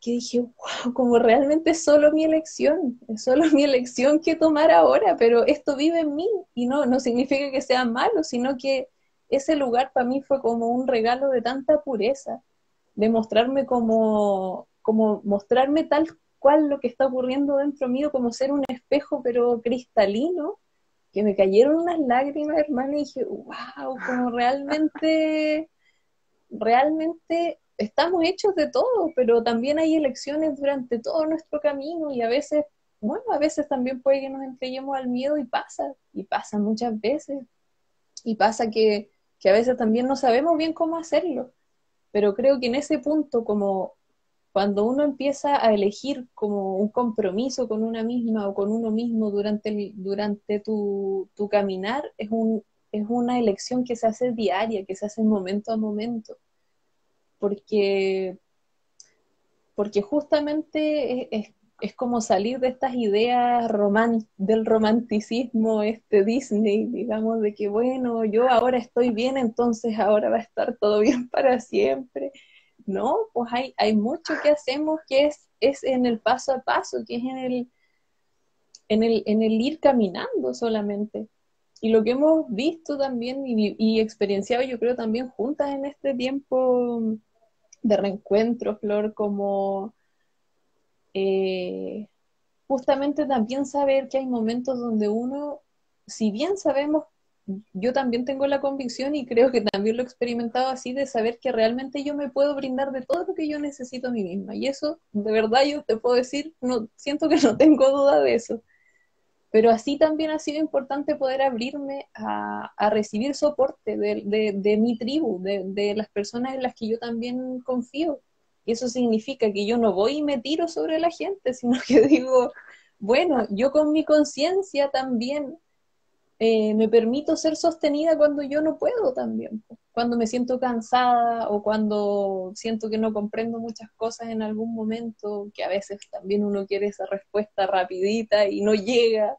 que dije, wow, como realmente es solo mi elección, es solo [LAUGHS] mi elección que tomar ahora, pero esto vive en mí y no, no significa que sea malo, sino que ese lugar para mí fue como un regalo de tanta pureza, de mostrarme como, como mostrarme tal cual lo que está ocurriendo dentro mío, como ser un espejo pero cristalino, que me cayeron unas lágrimas, hermano, y dije, wow, como [LAUGHS] realmente, realmente estamos hechos de todo, pero también hay elecciones durante todo nuestro camino y a veces, bueno, a veces también puede que nos entreguemos al miedo y pasa, y pasa muchas veces, y pasa que, que a veces también no sabemos bien cómo hacerlo, pero creo que en ese punto, como cuando uno empieza a elegir como un compromiso con una misma o con uno mismo durante, durante tu, tu caminar, es, un, es una elección que se hace diaria, que se hace momento a momento. Porque, porque justamente es, es como salir de estas ideas del romanticismo este Disney, digamos, de que bueno, yo ahora estoy bien, entonces ahora va a estar todo bien [LAUGHS] para siempre. No, pues hay, hay mucho que hacemos que es, es en el paso a paso, que es en el, en el, en el ir caminando solamente. Y lo que hemos visto también y, experienciado, yo creo también juntas en este tiempo de reencuentro, Flor, como eh, justamente también saber que hay momentos donde uno, si bien sabemos, yo también tengo la convicción y creo que también lo he experimentado así, de saber que realmente yo me puedo brindar de todo lo que yo necesito a mí misma. Y eso, de verdad, yo te puedo decir, no, siento que no [LAUGHS] tengo duda de eso. Pero así también ha sido importante poder abrirme a, recibir soporte de, mi tribu, de, de, las personas en las que yo también confío. Y eso significa que yo no voy y me tiro sobre la gente, [LAUGHS] sino que digo, bueno, yo con mi conciencia también eh, me permito ser sostenida cuando yo no puedo también, cuando me siento cansada o cuando siento que no comprendo muchas cosas en algún momento, que a veces también uno quiere esa respuesta rapidita y no llega,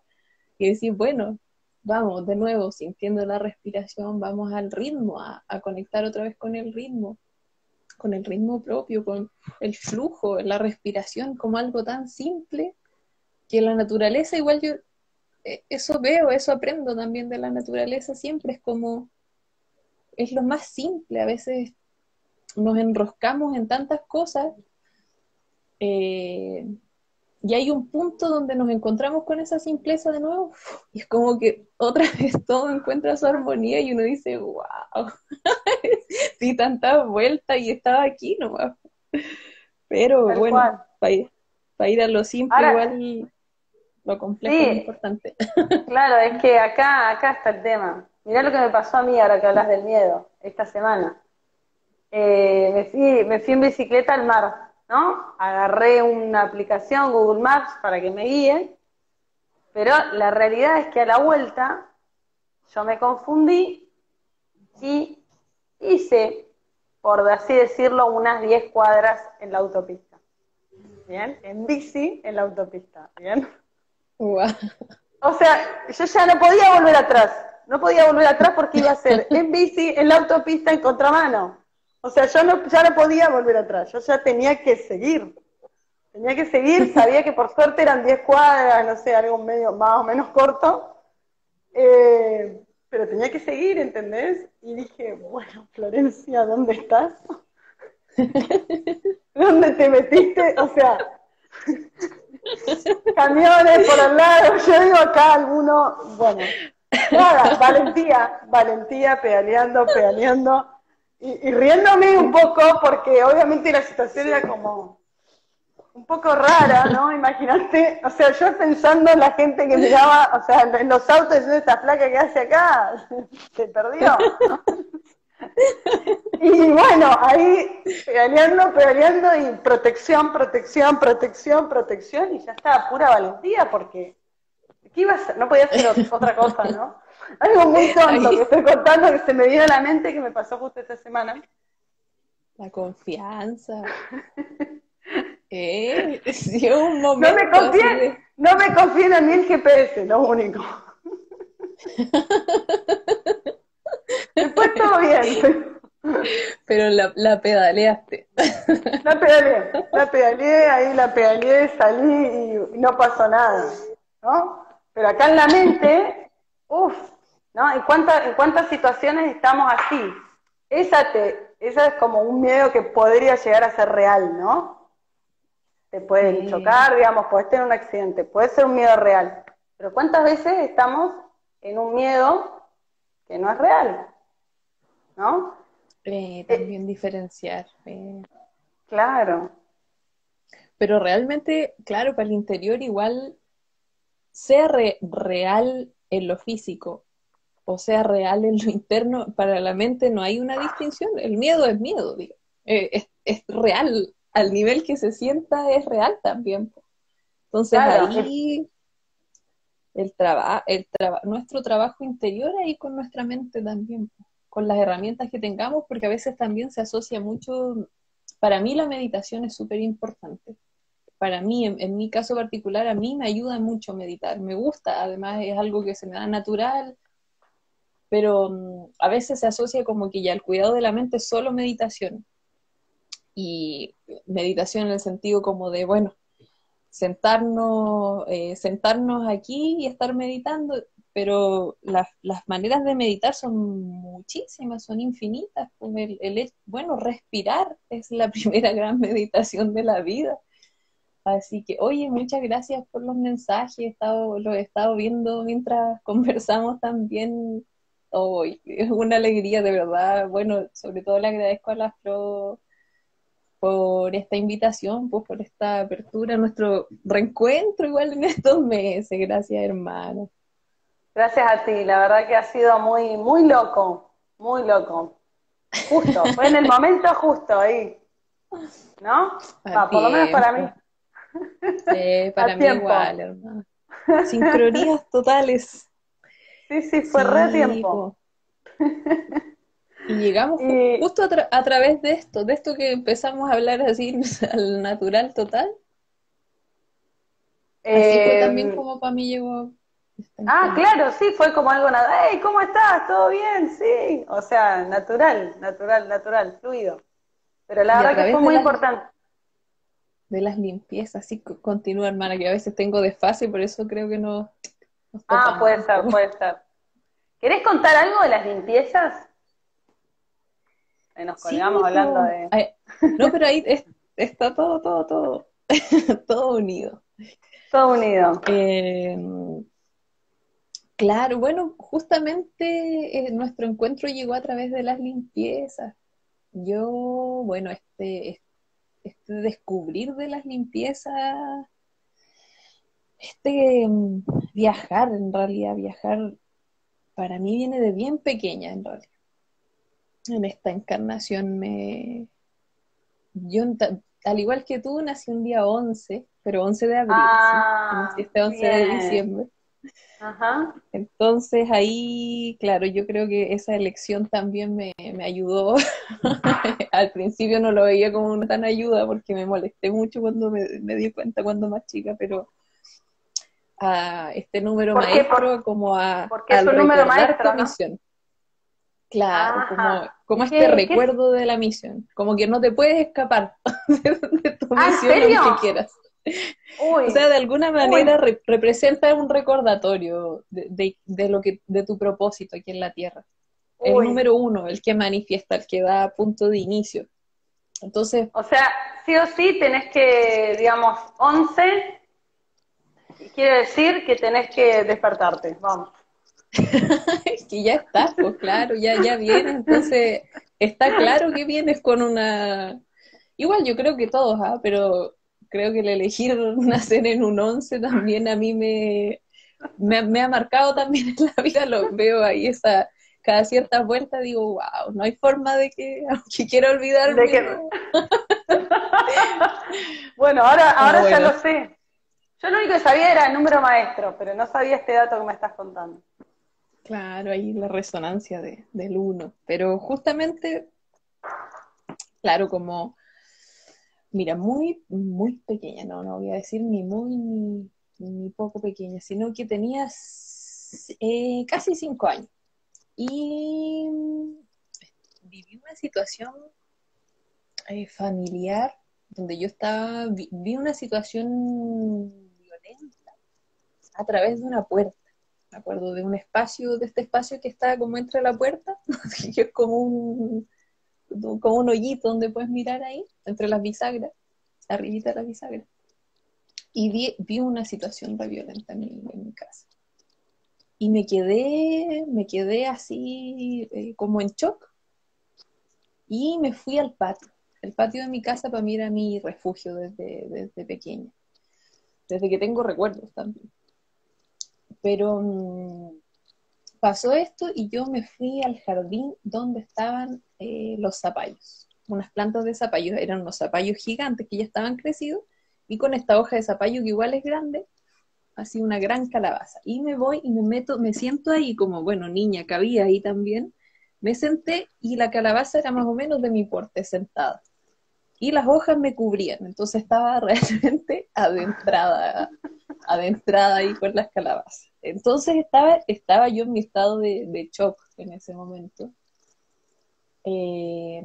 y decir, bueno, vamos de nuevo, sintiendo la respiración, vamos al ritmo, a conectar otra vez con el ritmo con el ritmo propio, con el flujo, la respiración, como algo tan simple que la naturaleza, igual yo eso veo, eso aprendo también de la naturaleza, siempre es como, es lo más simple, a veces nos enroscamos en tantas cosas eh, y hay un punto donde nos encontramos con esa simpleza de nuevo [LAUGHS] y es como que otra [LAUGHS] vez todo encuentra su armonía y uno dice, wow, sí, [LAUGHS] tanta vuelta y estaba aquí nomás. Pero bueno, para ir, a lo simple igual lo complejo es importante. [LAUGHS] Claro, es que acá, acá está el tema. Mirá lo que me pasó a mí ahora que hablas del miedo, esta semana. Eh, me, fui, me fui en bicicleta al mar ¿no? Agarré una aplicación, Google Maps, para que me guíe, pero la realidad es que a la vuelta yo me confundí y hice, por así decirlo, unas 10 cuadras en la autopista. ¿Bien? En bici en la autopista. ¿Bien? O sea, yo ya no podía volver atrás. No podía volver atrás porque iba a ser [LAUGHS] en bici en la autopista en contramano. O sea, yo no, ya no podía volver atrás, yo ya tenía que seguir. Tenía que seguir, [LAUGHS] sabía que por suerte eran 10 cuadras, no sé, algo medio más o menos corto. Eh, pero tenía que seguir, ¿entendés? Y dije, bueno, Florencia, ¿dónde estás? [LAUGHS] ¿Dónde te metiste? O sea, camiones por al lado, yo digo acá alguno, bueno, nada, valentía, valentía, pedaleando, pedaleando y, riéndome un poco porque obviamente la situación era como un poco rara, ¿no? Imagínate, o sea, yo pensando en la gente que miraba, o sea, en los autos de esta placa que hace acá, [LAUGHS] se perdió. [LAUGHS] Y bueno, ahí pedaleando, pedaleando y protección, protección, protección, protección y ya estaba pura valentía porque ¿qué iba a hacer? No podía hacer [LAUGHS] otra cosa, ¿no? Algo muy tonto que estoy contando que se me viene a la mente que me pasó justo esta semana. La confianza. [LAUGHS] eh, un momento no me confíen, no me confíen a mí el GPS, lo único. Después todo bien. Pero la, la pedaleaste. La pedaleé, la pedaleé, ahí la pedaleé, salí y no pasó nada, ¿no? Pero acá en la mente, uff, ¿no? ¿En cuántas, en cuántas situaciones estamos así? Esa, te, esa es como un miedo que podría llegar a ser real, ¿no? Te pueden chocar, digamos, puedes tener un accidente, puede ser un miedo real. Pero ¿cuántas veces estamos en un miedo que no es real? ¿No? Eh, también diferenciar. Eh. Claro. Pero realmente, claro, para el interior igual sea real en lo físico o sea real en lo interno, para la mente no hay una distinción. El miedo es miedo, digo. Eh, es, real al nivel que se sienta es real también. Entonces ahí el trabajo, el nuestro trabajo interior ahí con nuestra mente también, con las herramientas que tengamos, porque a veces también se asocia mucho, para mí la meditación es súper importante. Para mí, en, mi caso particular, a mí me ayuda mucho meditar, me gusta, además es algo que se me da natural, pero mm, a veces se asocia como que ya el cuidado de la mente es solo meditación. Y meditación en el sentido como de, bueno, sentarnos, eh, sentarnos aquí y estar meditando, pero las, maneras de meditar son muchísimas, son infinitas. Pues el, bueno, respirar es la [LAUGHS] primera gran meditación de la vida. Así que, oye, muchas gracias por los mensajes, he estado, lo he estado viendo mientras [LAUGHS] conversamos también. Es una alegría, de verdad. Bueno, sobre todo le agradezco a las pro por esta invitación, pues por esta apertura, nuestro reencuentro igual en [LAUGHS] estos meses. Gracias, hermano. Gracias a ti, la verdad que ha sido muy, muy loco, muy loco. Justo, fue en el [LAUGHS] momento justo ahí. ¿No? Ah, por lo menos para mí. [LAUGHS] para mí igual, hermano. Sincronías totales. Sí, sí, fue re tiempo. Y llegamos justo a, través de esto, de esto que empezamos a hablar así [LAUGHS] al natural total. Así fue también em, como para mí llegó. Ah, claro, sí, fue como algo nada. ¡Hey, ¿cómo estás? ¿Todo bien? Sí. O sea, natural, natural, natural, fluido. Pero la verdad que fue muy importante. De las limpiezas, sí, continúa, hermana, que a veces tengo desfase, por eso creo que no. ah, puede ser, puede ser. ¿Querés contar algo de las limpiezas? Nos colgamos hablando de... no, pero ahí está todo, todo, todo, [LAUGHS] todo unido. Todo unido. Em, claro, bueno, justamente eh, nuestro encuentro llegó a través de las limpiezas. Yo, bueno, este, este descubrir de las limpiezas, este em, viajar en realidad, viajar para mí viene de bien pequeña en realidad en esta encarnación me... Yo, al igual que tú, nací un día 11, pero 11 de abril, ah, este 11 de diciembre. Ajá. Entonces ahí, claro, yo creo que esa elección también me, ayudó. [LAUGHS] Al principio no lo veía como una tan ayuda porque me molesté mucho cuando me, di cuenta cuando más chica, pero a este número maestro como a, porque es un número maestro. Claro, como, como este recuerdo de la misión, como que no te puedes escapar [LAUGHS] de, tu ¿Ah, misión que quieras. O sea, de alguna manera representa un recordatorio de, lo que, de tu propósito aquí en la Tierra. El número uno, el que manifiesta, el que da punto de inicio. Entonces. O sea, sí o sí tenés que, digamos, 11, quiere decir que tenés que despertarte, vamos. [LAUGHS] que ya está, pues claro, ya, ya vienes, entonces está claro que vienes con una... Igual yo creo que todos, ¿ah? pero creo que el elegir [LAUGHS] nacer en un 11 también a mí me, me, ha marcado también en la vida, lo veo ahí esa cada cierta vuelta digo, wow, no hay forma de que, aunque quiera olvidarme. [LAUGHS] bueno, ahora, ahora ya lo sé. Yo lo único que sabía era el número maestro, pero no sabía este dato que me estás contando. Claro, ahí la resonancia de, del uno. Pero justamente, claro, como, mira, muy, muy pequeña, no, no voy a decir ni muy ni, poco pequeña, sino que tenía eh, casi cinco años. Y viví una situación eh, familiar donde yo estaba, vi una situación violenta a través de una puerta me acuerdo de un espacio, de este espacio que está como entre la puerta, [LAUGHS] que es como un, como un hoyito donde puedes mirar ahí, entre las bisagras, arribita de las bisagras. Y vi, vi una situación re violenta en en mi, casa. Y me quedé, me quedé así eh, como en shock. Y me fui al patio. El patio de mi casa para mí era mi refugio desde, desde pequeña. Desde que tengo recuerdos también. Pero mm, pasó esto y yo me fui al jardín donde estaban eh, los zapallos. unas plantas de zapallo, eran unos zapallos gigantes que ya estaban crecidos, y con esta hoja de zapallo que igual es grande, así una gran calabaza. Y me voy y me meto, me siento ahí como, bueno, niña, cabía ahí también, me senté y la calabaza era más o menos de mi porte sentada. Y las hojas me cubrían, entonces estaba [LAUGHS] realmente adentrada, adentrada ahí con las calabazas. Entonces estaba, estaba yo en mi estado de, de shock en ese momento. Eh,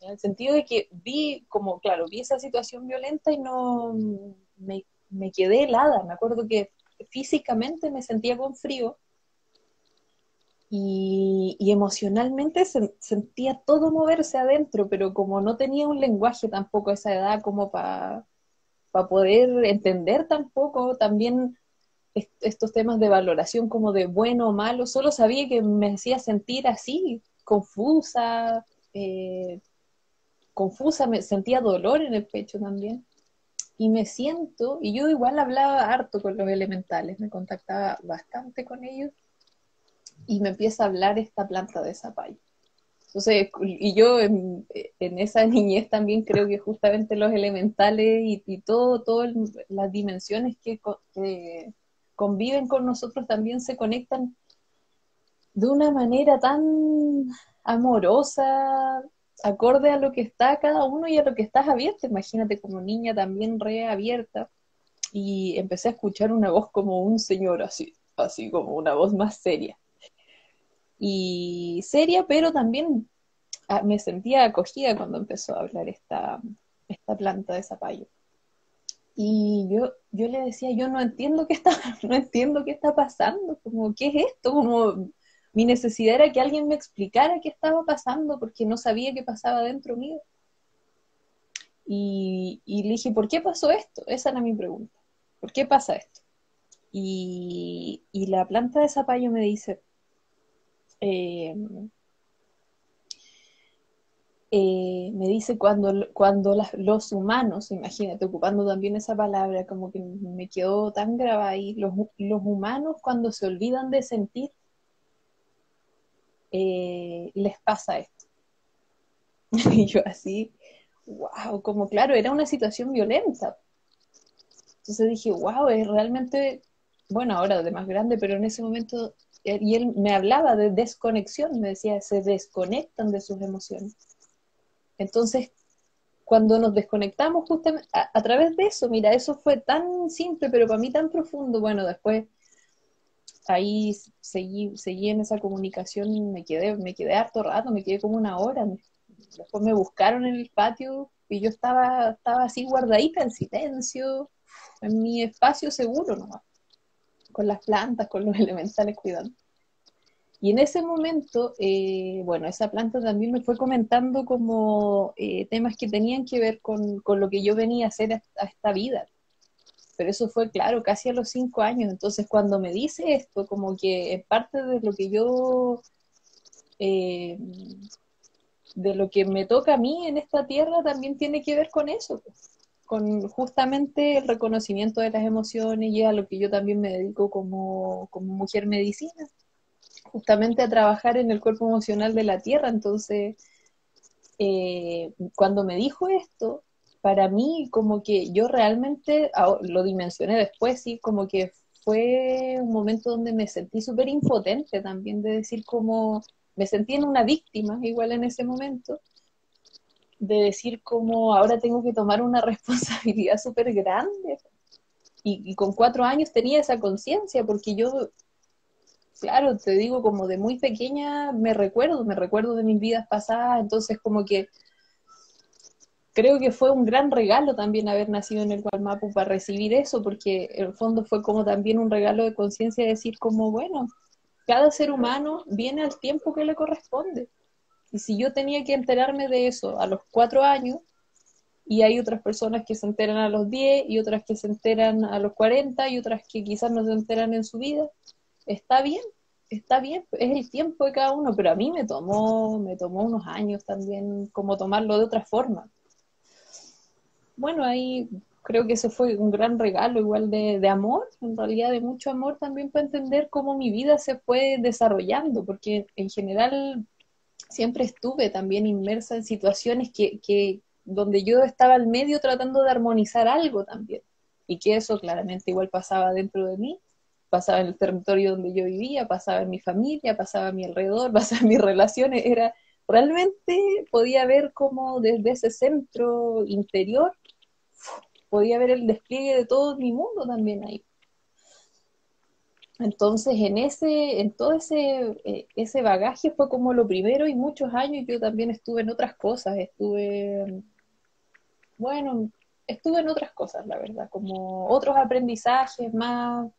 en el sentido de que vi, como, claro, vi esa situación violenta y no me, me quedé helada. Me acuerdo que físicamente me sentía con frío y, emocionalmente sentía todo moverse adentro, pero como no tenía un lenguaje tampoco a esa edad como para poder entender tampoco también estos temas de valoración como de bueno o malo, solo sabía que me hacía sentir así, confusa, eh, confusa, me sentía dolor en el pecho también. Y me siento, y yo igual hablaba harto con los elementales, me contactaba bastante con ellos, y me empieza a hablar esta planta de zapallo. Entonces, y yo en, esa [LAUGHS] niñez también creo que justamente los elementales y, todo, todas las dimensiones que, conviven con nosotros también se conectan de una manera tan amorosa, acorde a lo que está cada uno y a lo que estás abierta. Imagínate como niña también reabierta. Y empecé a escuchar una voz como un señor así, así como una voz más seria y seria, pero también ah, me sentía acogida cuando empezó a hablar esta, esta planta de zapallo. Y yo, yo le decía, yo no entiendo qué está, [LAUGHS] no entiendo qué está pasando, como, ¿qué es esto? Como mi necesidad era que alguien me explicara qué estaba pasando porque no sabía qué pasaba dentro mío. Y, y le dije, ¿por qué pasó esto? Esa era mi pregunta. ¿Por qué pasa esto? Y, y la planta de zapallo me dice, eh, eh, me dice cuando, cuando los humanos, imagínate, ocupando también esa palabra, como que me quedó tan grabada ahí, los, humanos cuando se olvidan de sentir, eh, les pasa esto. [LAUGHS] y yo así, wow, como claro, era una situación violenta. Entonces dije, wow, es realmente, bueno, ahora de más grande, pero en ese momento y él me hablaba de desconexión, me decía, se desconectan de sus emociones. Entonces, cuando nos desconectamos justamente a, través de eso, mira, eso fue tan simple, pero para mí tan profundo, bueno, después ahí seguí, seguí en esa comunicación, me quedé, me quedé harto rato, me quedé como una hora, después me buscaron en el patio y yo estaba, estaba así guardadita en silencio, en mi espacio seguro nomás con las plantas, con los [LAUGHS] elementales cuidando. Y en ese momento, eh, bueno, esa planta también me fue comentando como eh, temas que tenían que ver con, lo que yo venía a hacer a, esta vida. Pero eso fue, claro, casi a los cinco años. Entonces, cuando me dice esto, como que es parte de lo que yo, eh, de lo que me toca a mí en esta tierra, también tiene que ver con eso. Pues con justamente el reconocimiento de las emociones y a lo que yo también me dedico como, mujer medicina, justamente a trabajar en el cuerpo emocional de la tierra. Entonces, eh, cuando me dijo esto, para mí como que yo realmente, ah, lo dimensioné después, sí, como que fue un momento donde me sentí súper impotente también, de decir como me sentí en una víctima igual en ese momento, de decir como ahora tengo que tomar una [LAUGHS] responsabilidad súper grande. Y, con cuatro años tenía esa conciencia, porque yo, claro, te digo, como de muy pequeña me recuerdo, me recuerdo de mis vidas pasadas, entonces como que creo que fue un gran regalo también haber nacido en el Gualmapu para recibir eso, porque en el fondo fue como también un regalo de conciencia decir como, bueno, cada ser humano viene al tiempo que le corresponde. Y si yo tenía que enterarme de eso a los cuatro años, y hay otras personas que se enteran a los diez, y otras que se enteran a los cuarenta, y otras que quizás no se enteran en su vida, está bien, está bien, es el tiempo de cada uno, pero a mí me tomó, me tomó unos años también como tomarlo de otra forma. Bueno, ahí creo que eso fue un gran regalo igual de, de, amor, en realidad de mucho amor también para entender cómo mi vida se fue desarrollando, porque en general siempre estuve también inmersa en situaciones que, que donde yo estaba al medio tratando de armonizar algo también. Y que eso claramente igual pasaba dentro de mí, pasaba en el territorio donde yo vivía, pasaba en mi familia, pasaba a mi alrededor, [LAUGHS] pasaba en mis relaciones, era realmente podía ver como desde ese centro interior podía ver el despliegue de todo mi mundo también ahí. Entonces, en ese, en todo ese, eh, ese bagaje fue como lo primero y muchos años yo también estuve en otras cosas, estuve, bueno, estuve en otras cosas, la verdad, como otros aprendizajes más,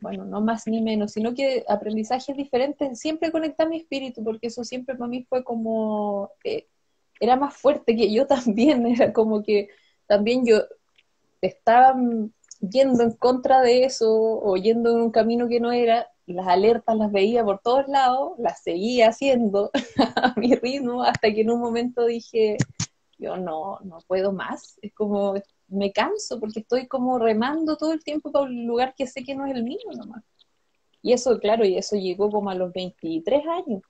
bueno, no más ni menos, sino que aprendizajes diferentes, siempre conectar mi espíritu, porque eso siempre para mí fue como, eh, era más fuerte que yo [LAUGHS] también, era como que también yo estaba yendo en contra de eso o yendo en un camino que no era, las alertas las veía por todos lados, las seguía haciendo [LAUGHS] a mi ritmo hasta que en un momento dije, yo no, no puedo más, es como, me canso porque estoy como remando todo el tiempo para un lugar que sé que no es el mío nomás. Y eso, claro, y eso llegó como a los 23 años.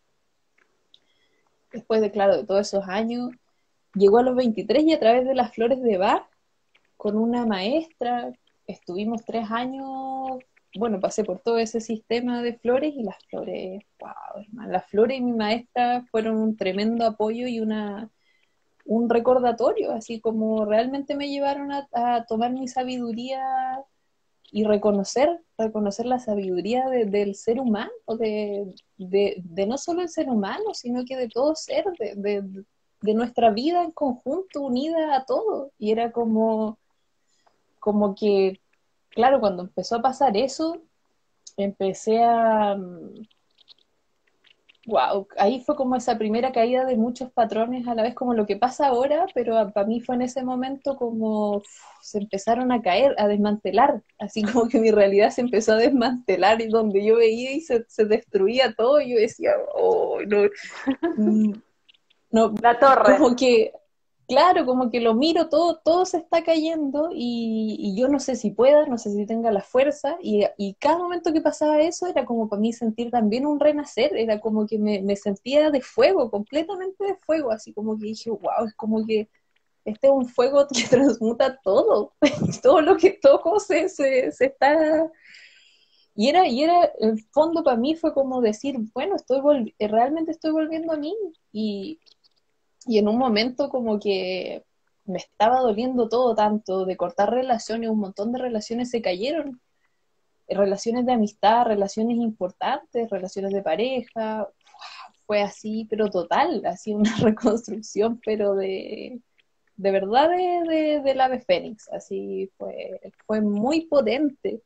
Después de, claro, de todos esos años, llegó a los 23 y a través de las flores de bar, con una maestra estuvimos tres años, bueno, pasé por todo ese sistema de flores y las flores, wow, hermano, las flores y mi maestra fueron un tremendo apoyo y una un recordatorio, así como realmente me llevaron a, tomar mi sabiduría y reconocer, reconocer la sabiduría del ser humano, de, de, no solo el ser humano, sino que de todo ser, de, de nuestra vida en conjunto, unida a todo. Y era como, como que, claro, cuando empezó a pasar eso, empecé a... Wow, ahí fue como esa primera caída de muchos patrones a la vez, como lo que pasa ahora, pero para mí fue en ese momento como se empezaron a caer, a desmantelar, así como que mi realidad se empezó a desmantelar y donde yo veía y se, se destruía todo, yo decía, oh, no, [LAUGHS] mm, no, la torre. Como que claro, como que lo miro, todo, todo se está cayendo y, yo no sé si pueda, no sé si tenga la fuerza y, cada momento que pasaba eso era como para mí sentir también un renacer, era como que me, sentía de fuego, completamente de fuego, así como que dije, wow, es como que este es un fuego que [LAUGHS] transmuta todo, [LAUGHS] todo lo que toco se, se, está... Y era, y era, el fondo para mí fue como decir, bueno, estoy realmente estoy volviendo a mí y, y en un momento como que me estaba doliendo todo tanto de cortar relaciones, un montón de relaciones se cayeron, relaciones de amistad, relaciones importantes, relaciones de pareja, fue así, pero total, así una [LAUGHS] reconstrucción, pero de, de verdad de, del ave fénix, así fue, fue muy potente.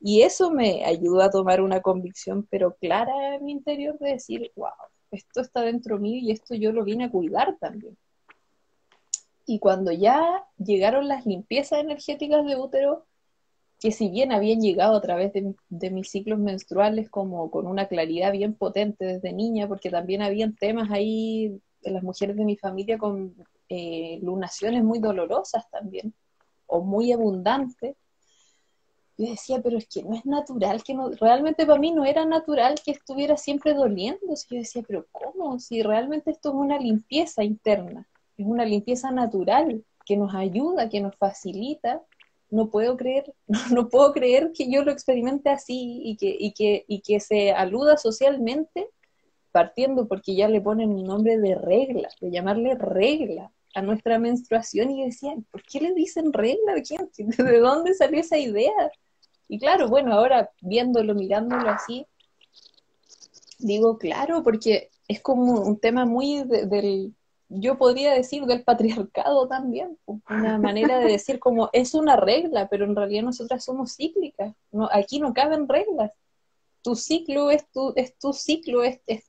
Y eso me ayudó a tomar una convicción, pero clara en mi interior de decir, wow, esto está dentro mío y esto yo lo vine a cuidar también. Y cuando ya llegaron las limpiezas energéticas de útero, que si bien habían llegado a través de, mis ciclos menstruales como con una claridad bien potente desde niña, porque también habían temas ahí de las mujeres de mi familia con eh, lunaciones muy dolorosas también, o muy abundantes, yo decía, pero es que no es natural, que no, realmente para mí no era natural que estuviera siempre doliendo. Yo decía, pero ¿cómo? Si realmente esto es una limpieza interna, es una limpieza natural que nos ayuda, que nos facilita. No puedo creer, [LAUGHS] no, puedo creer que yo lo experimente así y que, y que, y que se aluda socialmente partiendo porque ya le ponen un nombre de regla, de llamarle regla a nuestra menstruación y decía, ¿por qué le dicen regla? ¿De [LAUGHS] dónde salió esa idea? Y claro, bueno, ahora viéndolo, mirándolo así, digo, claro, porque es como un tema muy del, yo podría decir del patriarcado también, una manera de decir como es una regla, pero en realidad nosotras somos cíclicas, no, aquí no caben reglas, tu ciclo es tu, es tu ciclo, es, es,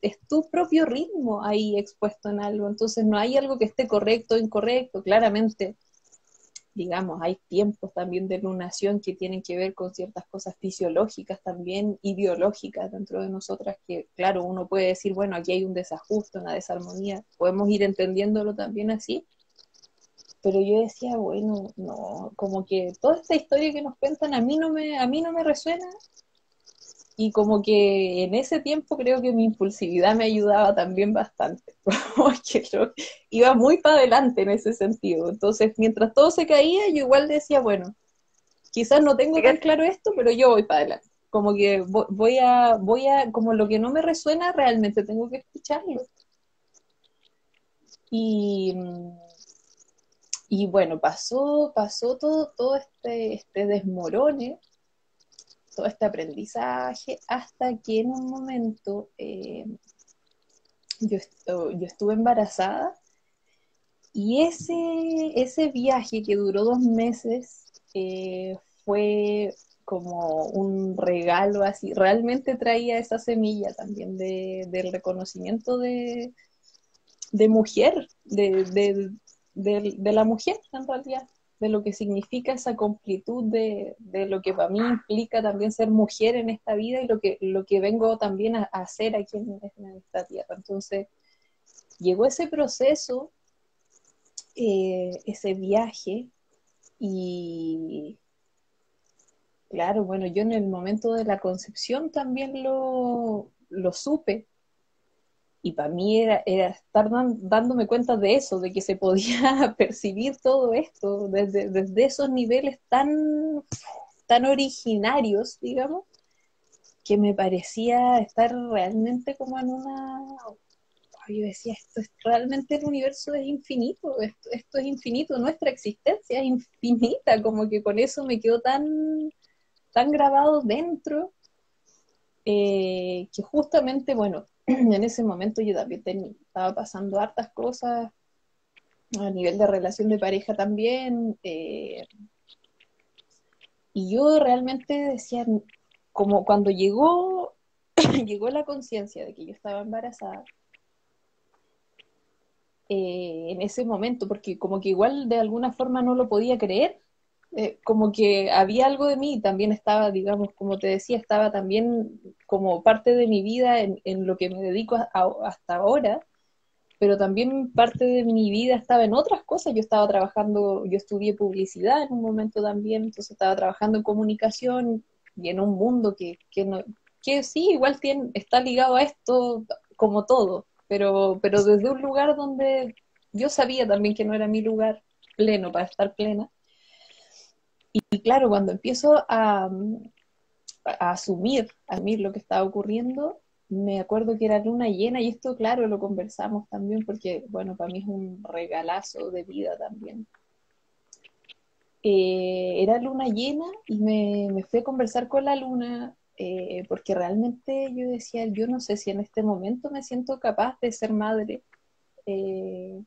es, tu propio ritmo ahí expuesto en algo, entonces no hay algo que esté correcto o incorrecto, claramente digamos, hay tiempos también de lunación que tienen que ver con ciertas cosas fisiológicas también y biológicas dentro de nosotras que, claro, uno puede decir, bueno, aquí hay un desajuste, una desarmonía, podemos ir entendiéndolo también así, pero yo decía, bueno, no, como que toda esta historia que nos cuentan a mí no me, a mí no me resuena y como que en ese tiempo creo que mi impulsividad me ayudaba también bastante, [LAUGHS] porque yo iba muy para adelante en ese sentido. Entonces, mientras todo se caía, yo igual decía, bueno, quizás no tengo tan claro esto, pero yo voy para adelante. Como que voy a, voy a, como lo que no me resuena, realmente tengo que escucharlo. Y, y bueno, pasó, pasó todo, todo este, este desmorone todo este aprendizaje hasta que en un momento eh, yo, yo, estuve embarazada y ese, ese viaje que duró dos meses eh, fue como un regalo así, realmente traía esa semilla también de, del reconocimiento de, de mujer, de, de, la mujer en realidad de lo que significa esa completud de, lo que para mí implica también ser mujer en esta vida y lo que, lo que vengo también a, hacer aquí en, esta tierra. Entonces, llegó ese proceso, eh, ese viaje, y claro, bueno, yo en el momento de la concepción también lo, lo supe, y para mí era, era estar dándome cuenta de eso, de que se podía [LAUGHS] percibir todo esto desde, desde esos niveles tan, tan originarios, digamos, que me parecía estar realmente como en una... Yo decía, esto es realmente el universo es infinito, esto, esto es infinito, nuestra existencia es infinita, como que con eso me quedó tan, tan grabado dentro, eh, que justamente, bueno, [CLEARS THROAT] en ese momento yo también estaba pasando hartas cosas a nivel de relación de pareja también. Eh, y yo realmente decía, como cuando llegó, [CLEARS THROAT] llegó la conciencia de que yo estaba embarazada, eh, en ese momento, porque como que igual de alguna forma no lo podía creer, eh, como que había algo de mí, también estaba, digamos, como te decía, estaba también como parte de mi vida en, lo que me dedico hasta ahora, pero también parte de mi vida estaba en otras cosas. Yo estaba trabajando, yo estudié publicidad en un momento también, entonces estaba trabajando en comunicación y en un mundo que, que, no, que sí, igual tiene, está ligado a esto como todo, pero, pero desde un lugar donde yo sabía también que no era mi lugar pleno para estar plena y claro, cuando empiezo a, asumir, a asumir lo que estaba ocurriendo, me acuerdo que era luna llena y esto, claro, lo conversamos también porque, bueno, para mí es un regalazo de vida también. Eh, era luna llena y me, me, fui a conversar con la luna eh, porque realmente yo decía, yo no sé si en este momento me siento capaz de ser madre. Eh,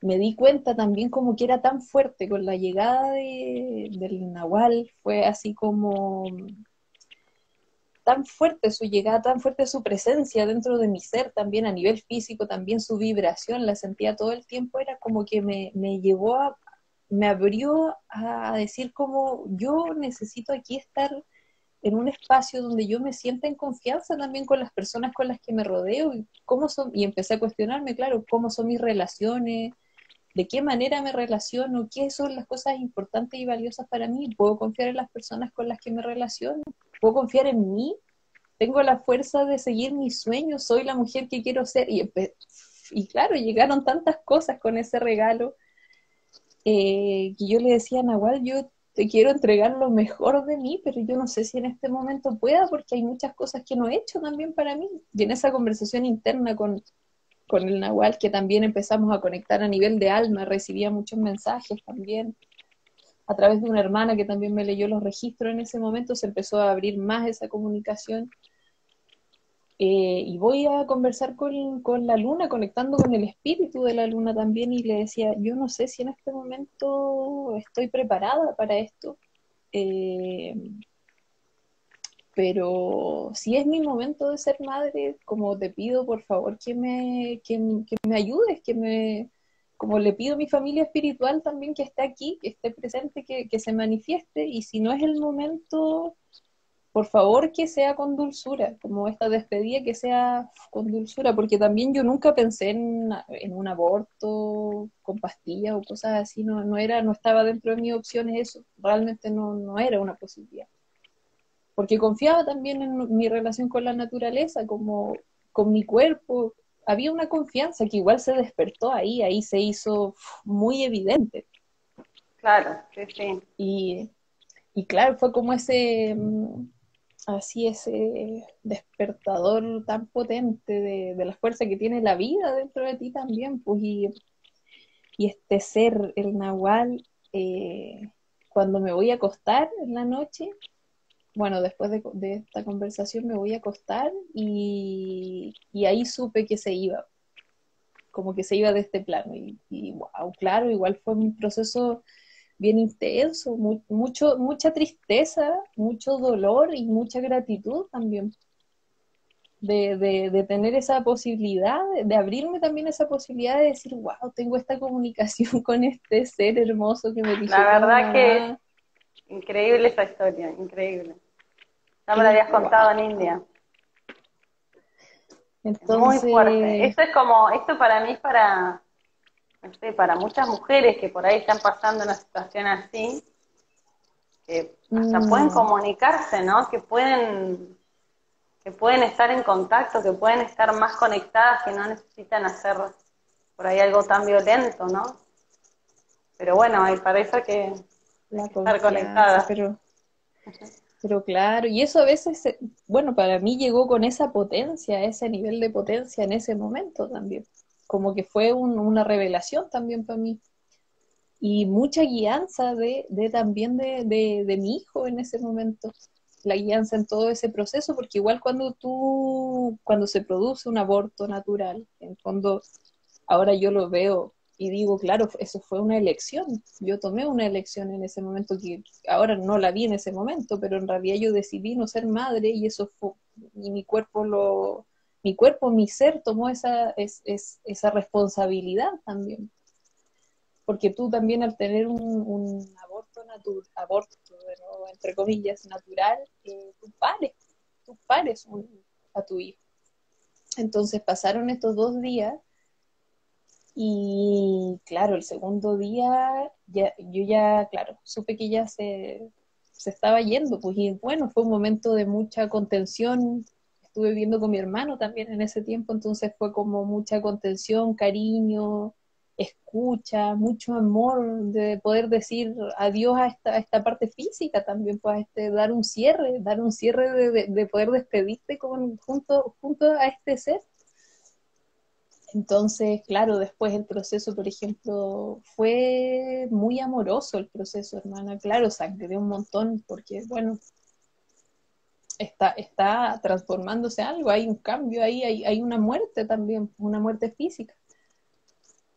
me di cuenta también como que era tan fuerte con la llegada de, del Nahual, fue así como tan fuerte su llegada, tan fuerte su presencia dentro de mi ser también a nivel físico, también su vibración, la sentía todo el tiempo, era como que me, me llevó a, me abrió a decir como yo necesito aquí estar en un espacio donde yo me sienta en confianza también con las personas con las que me rodeo y cómo son, y empecé a cuestionarme, claro, cómo son mis relaciones, de qué manera me relaciono, qué son las cosas importantes y valiosas para mí, puedo confiar en las personas con las que me relaciono, puedo confiar en mí, tengo la fuerza de seguir mis sueños, soy la mujer que quiero ser. Y, claro, llegaron tantas cosas con ese regalo eh, que yo le decía a Nahual, yo te quiero entregar lo mejor de mí, pero yo no sé si en este momento pueda porque hay muchas cosas que no he hecho también para mí. Y en esa conversación interna con, con el Nahual, que también empezamos a conectar a nivel de alma, recibía muchos mensajes también. A través de una hermana que también me leyó los registros en ese momento, se empezó a abrir más esa comunicación. Eh, y voy a conversar con, con, la luna, conectando con el espíritu de la luna también, y le decía, yo no sé si en este momento estoy preparada para esto. Eh, pero si es mi momento de ser madre, como te pido por favor que me, que, me ayudes, que me, como le pido a mi familia espiritual también que esté aquí, que esté presente, que, que se manifieste, y si no es el momento, por favor que sea con dulzura, como esta despedida que sea con dulzura, porque también yo nunca pensé en, en un aborto con pastillas o cosas así, no, no era, no estaba dentro de mis opciones eso, realmente no, no era una posibilidad. Porque confiaba también en mi relación con la naturaleza, como con mi cuerpo. Había una confianza que igual se despertó ahí, ahí se hizo muy evidente. Claro, sí, sí. Y, y claro, fue como ese, mm, así ese despertador tan potente de, de, la fuerza que tiene la vida dentro de ti también, pues, y, y este ser, el nahual, eh, cuando me voy a acostar en la noche, bueno, después de, esta conversación me voy a acostar y, ahí supe que se iba, como que se iba de este plano. Y, y wow, claro, igual fue un proceso bien intenso, mucho, mucha tristeza, mucho dolor y mucha gratitud también. De, de, tener esa posibilidad, de, abrirme también esa posibilidad de decir, wow, tengo esta comunicación [LAUGHS] con este ser hermoso que me dice. La verdad que increíble esa historia, increíble. No me la habías contado en India. Entonces... Muy fuerte. Esto es como, esto para mí es para, no sé, para muchas mujeres que por ahí están pasando una situación así, que hasta mm. pueden comunicarse, ¿no? Que pueden, que pueden estar en contacto, que pueden estar más conectadas, que no necesitan hacer por ahí algo tan violento, ¿no? Pero bueno, hay para eso que estar conectadas. Pero, pero claro, y eso a veces, bueno, para mí llegó con esa potencia, ese nivel de potencia en ese momento también como que fue una revelación también para mí. Y mucha guianza de, de también de, de, mi hijo en ese momento, la guianza en todo ese proceso, porque igual cuando tú, cuando se produce un aborto natural, en fondo, ahora yo lo veo y digo, claro, eso fue una elección. Yo tomé una elección en ese momento que ahora no la vi en ese momento, pero en realidad yo decidí no ser madre y eso fue, y mi cuerpo lo, mi cuerpo, mi ser tomó esa, es, esa responsabilidad también. Porque tú también al tener un, aborto natural, aborto, entre comillas, natural, eh, tú pares, tú pares a tu hijo. Entonces pasaron estos dos días y claro, el segundo día ya, yo ya, claro, supe que ya se, se estaba yendo, pues y bueno, fue un momento de mucha contención, estuve viviendo con mi hermano también en ese tiempo, entonces fue como mucha contención, cariño, escucha, mucho amor de poder decir adiós a esta, esta parte física también, pues este, dar un cierre, dar un cierre de, poder despedirte con, junto, junto a este ser. Entonces, claro, después el proceso, por ejemplo, fue muy amoroso el proceso, hermana. Claro, sangré un montón porque, bueno, está, está transformándose algo, hay un cambio ahí, hay, hay una muerte también, una muerte física.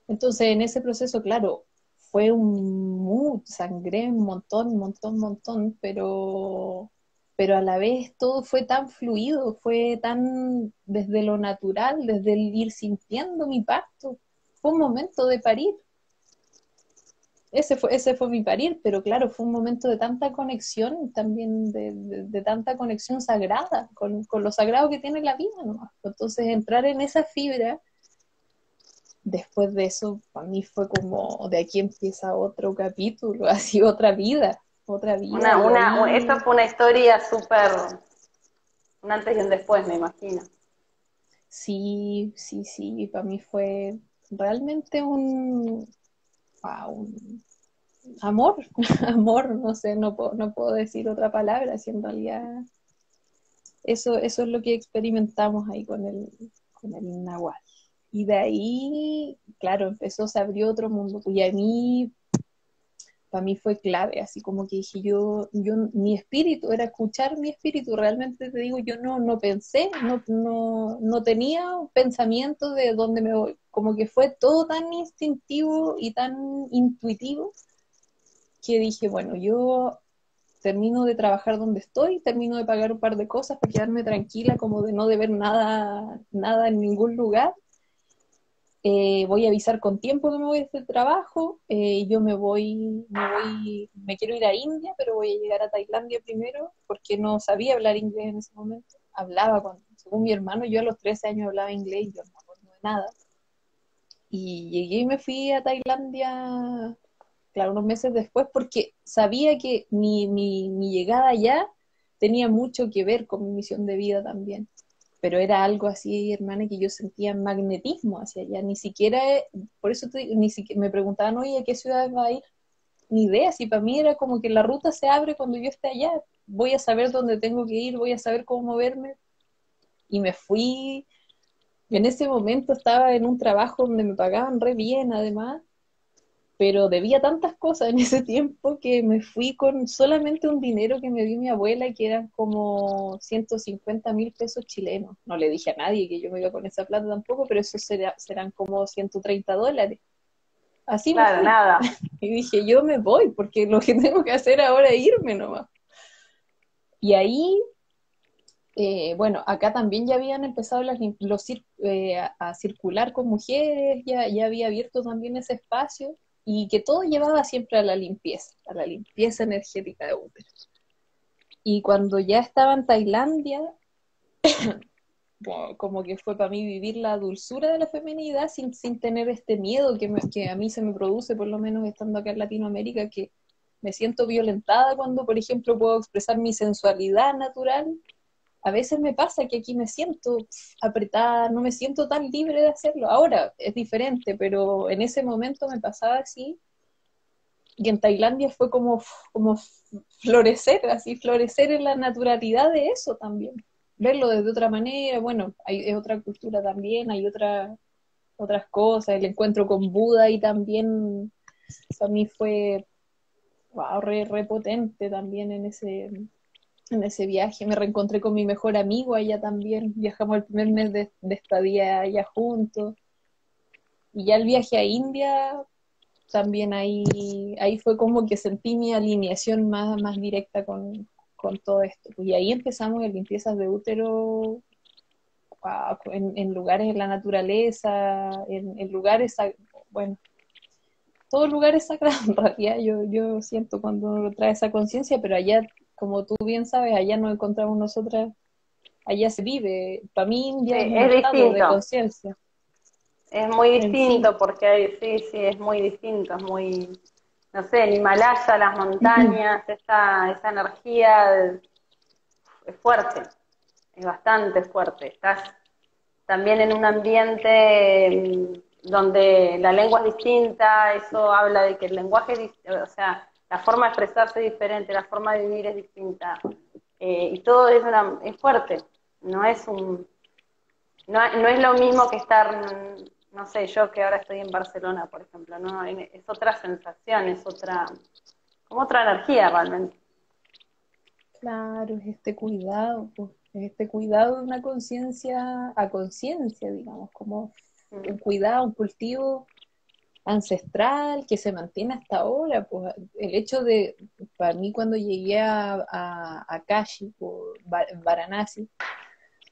Entonces, en ese proceso, claro, fue un muy, sangré un montón, montón, un montón, pero, pero a la vez todo fue tan fluido, fue tan desde lo natural, desde el ir sintiendo mi parto. Fue un momento de parir, ese fue, ese fue mi parir, pero claro, fue un momento de tanta conexión, también de, tanta conexión sagrada, con, lo sagrado que tiene la vida. Entonces, entrar en esa fibra, después de eso, para mí fue como, de aquí empieza otro capítulo, [LAUGHS] así otra vida, otra vida. Una, una, esta fue una historia súper, un antes y un después, me imagino. Sí, sí, sí, para mí fue realmente un, amor, [LAUGHS] amor, no sé, no puedo, no puedo decir otra palabra, si en realidad eso, eso es lo que experimentamos ahí con el, con el Nahual. Y de ahí, claro, empezó, se abrió otro mundo. Y a mí, para mí fue clave, así como que dije yo, yo, mi espíritu, era escuchar mi espíritu, realmente te digo, yo no, no pensé, no, no, no tenía pensamiento de dónde me voy, como que fue todo tan instintivo y tan intuitivo que dije, bueno, yo termino de trabajar donde estoy, termino de pagar un par de cosas para quedarme tranquila, como de no deber nada, nada en ningún lugar. Eh, voy a avisar con tiempo que me voy de este trabajo, eh, yo me voy, me voy, me quiero ir a India, pero voy a llegar a Tailandia primero, porque no sabía hablar inglés en ese momento. Hablaba, cuando, según mi hermano, yo a los 13 años hablaba inglés y yo no de nada. Y llegué y me fui a Tailandia, claro, unos meses después, porque sabía que mi, mi, mi llegada allá tenía mucho que ver con mi misión de vida también. Pero era algo así, hermana, que yo sentía magnetismo hacia allá. Ni siquiera, por eso ni siquiera, me preguntaban, oye, ¿a qué ciudad va a ir? Ni idea, si para mí era como que la ruta se abre cuando yo esté allá. Voy a saber dónde tengo que ir, voy a saber cómo moverme. Y me fui. En ese momento estaba en un trabajo donde me pagaban re bien, además pero debía tantas cosas en ese tiempo que me fui con solamente un dinero que me dio mi abuela, que eran como 150 mil pesos chilenos. No le dije a nadie que yo me iba con esa plata tampoco, pero eso serán como 130 dólares. Así claro, nada. [LAUGHS] Y dije, yo me voy, porque lo que tengo que hacer ahora es irme nomás. Y ahí, eh, bueno, acá también ya habían empezado las, los, eh, a, circular con mujeres, ya, ya había abierto también ese espacio y que todo llevaba siempre a la limpieza, a la limpieza energética de útero. Y cuando ya estaba en Tailandia, [COUGHS] como que fue para mí vivir la dulzura de la feminidad sin, sin tener este miedo que, que a mí se me produce, por lo menos estando acá en Latinoamérica, que me siento violentada cuando, por ejemplo, puedo expresar mi sensualidad natural a veces me pasa que aquí me siento apretada, no me siento tan libre de hacerlo. Ahora es diferente, pero en ese momento me pasaba así. Y en Tailandia fue como, como florecer, así, florecer en la naturalidad de eso también. Verlo desde otra manera, bueno, hay otra cultura también, hay otra, otras cosas, el encuentro con Buda y también para mí fue wow, re, re potente también en ese, en ese viaje. Me reencontré con mi mejor amigo allá también. Viajamos el primer mes de, estadía allá juntos. Y ya el viaje a India, también ahí, ahí fue como que sentí mi alineación más, más directa con, todo esto. Y ahí empezamos en limpiezas de útero en, lugares en la naturaleza, en, lugares, bueno, todos lugares sagrados [LAUGHS] en yo, yo siento cuando uno trae esa conciencia, pero allá como tú bien sabes, allá nos encontramos nosotras, allá se vive. Para mí India es, un estado de conciencia. Es muy distinto, porque hay, sí, sí, es muy distinto, es muy, no sé, en Himalaya, las montañas, esa, esa energía es fuerte, es bastante fuerte. Estás también en un ambiente mm, donde la lengua es distinta, eso habla de que el lenguaje, es, o sea, la forma de expresarse es diferente, la forma de vivir es distinta. Eh, y todo es, una, es fuerte, no es un no, no, es lo mismo que estar, no sé, yo que ahora estoy en Barcelona, por ejemplo, no es otra sensación, es otra, como otra energía realmente. Claro, es este cuidado, pues, es este cuidado de una conciencia a conciencia, digamos, como mm. un cuidado, un cultivo ancestral que se mantiene hasta ahora. Pues el hecho de, para mí cuando llegué a, a, Kashi, por Varanasi,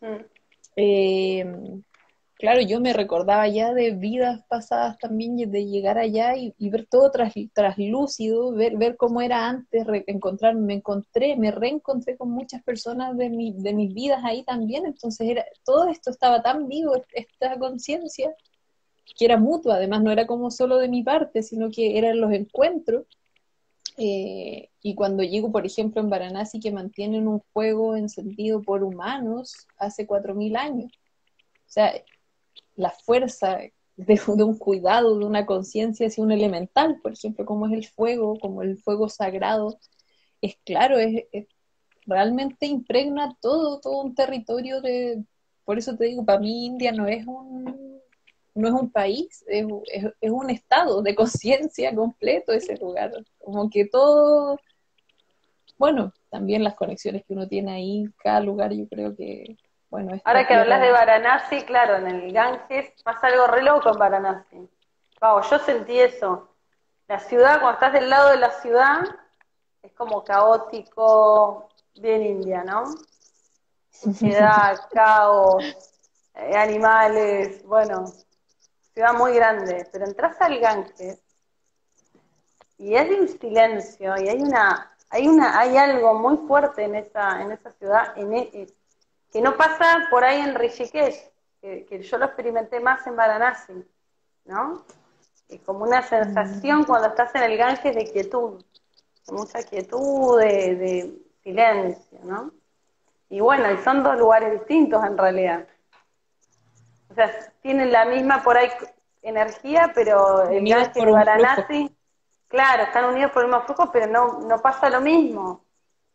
mm. eh, claro, yo me recordaba ya de vidas pasadas también, de llegar allá y, ver todo tras, traslúcido, ver, ver cómo era antes, encontrarme, me encontré, me reencontré con muchas personas de, mi, de mis vidas ahí también, entonces era, todo esto estaba tan vivo, esta conciencia, que era mutua, además no era como solo de mi parte, sino que eran los encuentros. Eh, y cuando llego, por ejemplo, en Varanasi, que mantienen un fuego encendido por humanos hace 4.000 años. O sea, la fuerza de, un cuidado, de una conciencia hacia un elemental, por ejemplo, como es el fuego, como el fuego sagrado, es claro, es, realmente impregna todo, todo un territorio de, por eso te digo, para mí India no es un, no es un país, es, es, un estado de conciencia completo ese lugar. Como que todo, bueno, también las conexiones que uno tiene ahí, cada lugar yo creo que, bueno. Ahora que hablas de Varanasi, claro, en el Ganges pasa algo re loco en Varanasi. Wow, yo sentí eso. La ciudad, cuando estás del lado de la ciudad, es como caótico, bien india, ¿no? [LAUGHS] Ciudad, caos, eh, animales, bueno, ciudad muy grande, pero entras al Ganges y es de un silencio y hay una, hay una, hay algo muy fuerte en esa, en esa ciudad, en, e, eh, que no pasa por ahí en Rishikesh, que, yo lo experimenté más en Varanasi, ¿no? Es como una sensación cuando estás en el Ganges de quietud, de mucha quietud, de, de silencio, ¿no? Y bueno, y son dos lugares distintos en realidad. O sea, tienen la misma por ahí energía, pero el viaje de Varanasi, claro, están unidos por el mismo flujo, pero no, no pasa lo mismo.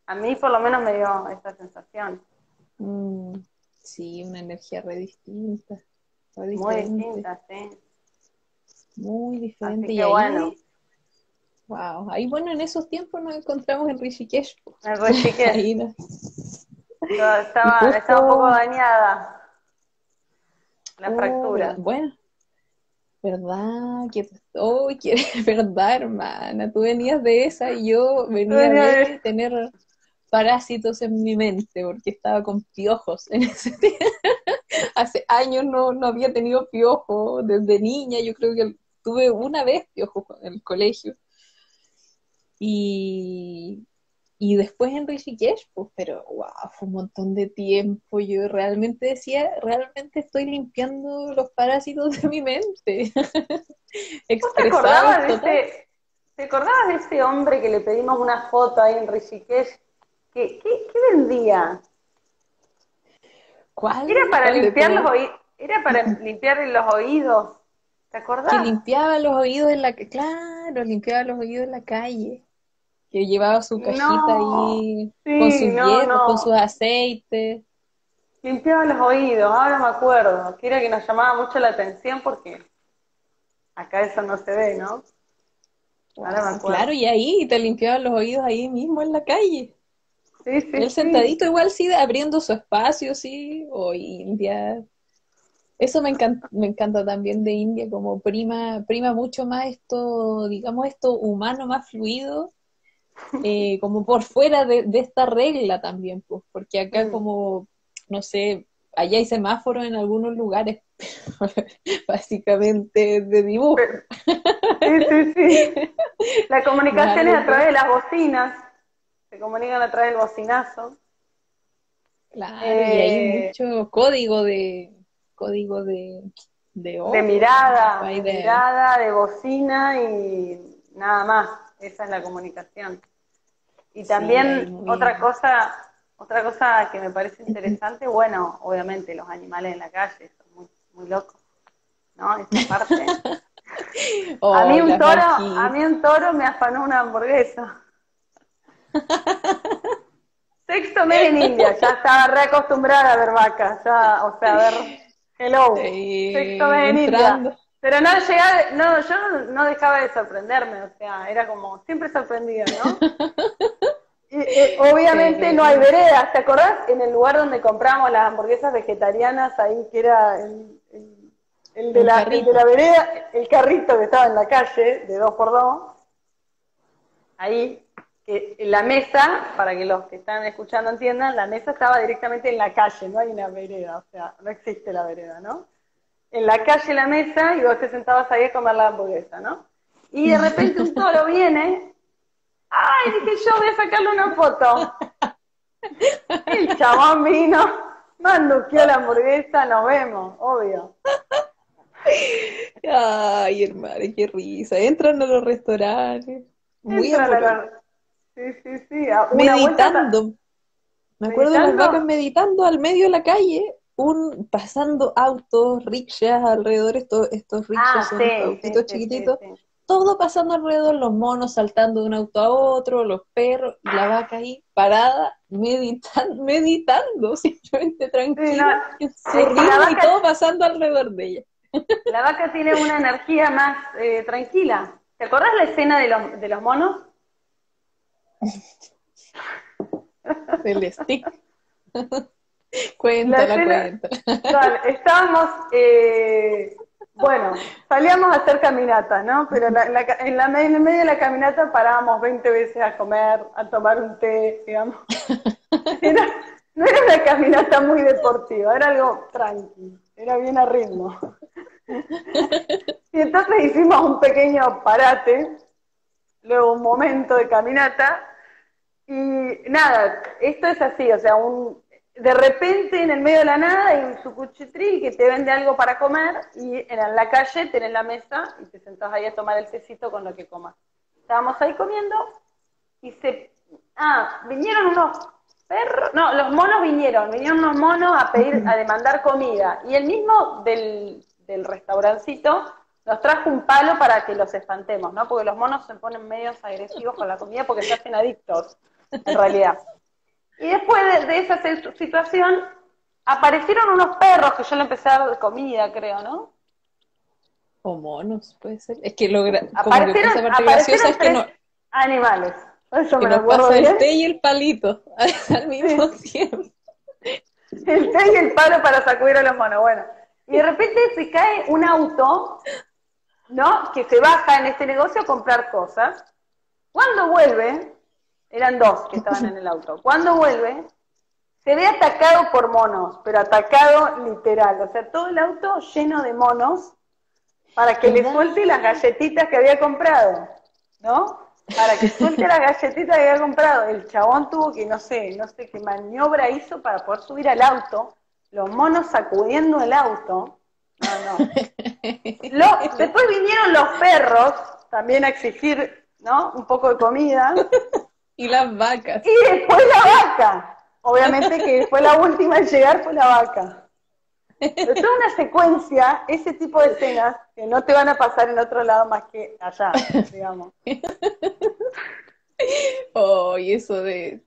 A mí por lo menos me dio esa sensación. Mm, sí, una energía re distinta. Muy distinta, sí. Muy diferente. y bueno. Wow, ahí bueno, en esos tiempos nos encontramos en Rishikesh. En Rishikesh. [LAUGHS] estaba, estaba un poco dañada la oh, fractura. Bueno, ¿verdad? Que, oh, que, [LAUGHS] verdad, hermana. Tú venías de esa y yo venía de tener parásitos en mi mente porque estaba con piojos en ese [LAUGHS] tiempo. Hace años no, no había tenido piojos desde niña. Yo creo que tuve una vez piojos en el colegio. Y, y después en Rishikesh, pues, pero wow, fue un montón de tiempo. Yo realmente decía, realmente estoy limpiando los parásitos de mi mente. [LAUGHS] te acordabas, de ese, ¿Te acordabas de ese hombre que le pedimos una foto ahí en Rishikesh? ¿Qué, qué, qué vendía? ¿Cuál? Era para limpiar los oídos. Era para [LAUGHS] limpiar los oídos. ¿Te acordás? Que limpiaba los oídos en la claro, limpiaba los oídos en la calle que llevaba su cajita ahí con sus hierbas, con sus aceites. Limpiaba los oídos, ahora me acuerdo, que era que nos llamaba mucho la atención porque acá eso no se ve, ¿no? Ahora me acuerdo. Claro, y ahí te limpiaba los oídos ahí mismo en la calle. Sí, sí, Él sentadito igual sí, abriendo su espacio, sí, o India. Eso me encanta, me encanta también de India, como prima, prima mucho más esto, digamos, esto humano más fluido, eh, como por fuera de, esta regla también, pues, porque acá mm. como, no sé, allá hay semáforos en algunos lugares, [LAUGHS] básicamente de dibujo. Sí, sí, sí. La comunicación es a través de las bocinas, se comunican a través del bocinazo. Claro, y hay eh, mucho código de código de de, de mirada, de mirada, de bocina y nada más. Esa es la comunicación. Y también otra cosa, otra cosa que me parece interesante, bueno, obviamente los animales en la calle son muy, muy locos, ¿no? Esa [LAUGHS] parte. a mí un toro, a mí un toro me afanó una hamburguesa. [LAUGHS] Sexto mes en India, ya estaba reacostumbrada a ver vacas, ya, o sea, a ver, hello, sexto mes en India. Pero no llegaba, no, yo no dejaba de sorprenderme, o sea, era como siempre sorprendida, ¿no? [LAUGHS] Y, obviamente no hay veredas, ¿te acordás? En el lugar donde compramos las hamburguesas vegetarianas, ahí que era el, de, la, de la vereda, el carrito que estaba en la calle, de dos por dos, ahí, que la mesa, para que los que están escuchando entiendan, la mesa estaba directamente en la calle, no hay una vereda, o sea, no existe la vereda, ¿no? En la calle la mesa y vos te sentabas ahí a comer la hamburguesa, ¿no? Y de repente un toro viene, ay, dije yo voy a sacarle una foto. El chabón vino, manduqueó la hamburguesa, nos vemos, obvio. Ay, hermano, qué risa. Entran a los restaurantes. Muy Entran Sí, sí, sí. meditando. Me acuerdo de las vacas meditando al medio de la calle un pasando autos, rickshaws alrededor, estos, estos rickshaws ah, autitos chiquititos, todo pasando alrededor, los monos saltando de un auto a otro, los perros, y la vaca ahí parada, meditando, [LAUGHS] meditando simplemente tranquila, y todo pasando alrededor de ella. La vaca tiene una energía más eh, tranquila. ¿Te acordás la escena de los, de los monos? [LAUGHS] El stick. [LAUGHS] [LAUGHS] Cuéntala, cuéntala. estábamos, eh, bueno, salíamos a hacer caminata, ¿no? Pero en, la, en, el medio de la caminata parábamos 20 veces a comer, a tomar un té, digamos. [LAUGHS] no era una caminata muy deportiva, era algo tranquilo, era bien a ritmo. Y entonces hicimos un pequeño parate, luego un momento de caminata, y nada, esto es así, o sea, un, de repente en el medio de la nada hay un sucuchitri que te vende algo para comer y en la calle tenés la mesa y te sentás ahí a tomar el tecito con lo que comas. Estábamos ahí comiendo y se... Ah, vinieron unos perros, no, los monos vinieron, vinieron unos monos a pedir, a demandar comida. Y el mismo del, del restaurancito nos trajo un palo para que los espantemos, ¿no? Porque los monos se ponen medios agresivos con la comida porque se hacen adictos, en realidad. Y después de, esa situación, aparecieron unos perros que yo le empecé a dar de comida, creo, ¿no? O monos, puede ser. Es que lo aparecieron, aparecieron es que no... animales. Eso me lo pasa el té y el palito [LAUGHS] al mismo tiempo. El té y el palo para sacudir a los monos, bueno. Y de repente se cae un auto, ¿no? Que se baja en este negocio a comprar cosas. Cuando vuelve, eran dos que estaban en el auto. Cuando vuelve, se ve atacado por monos, pero atacado literal. O sea, todo el auto lleno de monos para que le suelte las galletitas que había comprado, ¿no? Para que suelte las galletitas que había comprado. El chabón tuvo que, no sé, no sé qué maniobra hizo para poder subir al auto los monos sacudiendo el auto. No, no. [LAUGHS] después vinieron los perros también a exigir, ¿no? Un poco de comida. Y las vacas. Y después la vaca. Obviamente que fue la última en llegar fue la vaca. Pero es una secuencia, ese tipo de escenas que no te van a pasar en otro lado más que allá, digamos. [LAUGHS] Oh, y eso de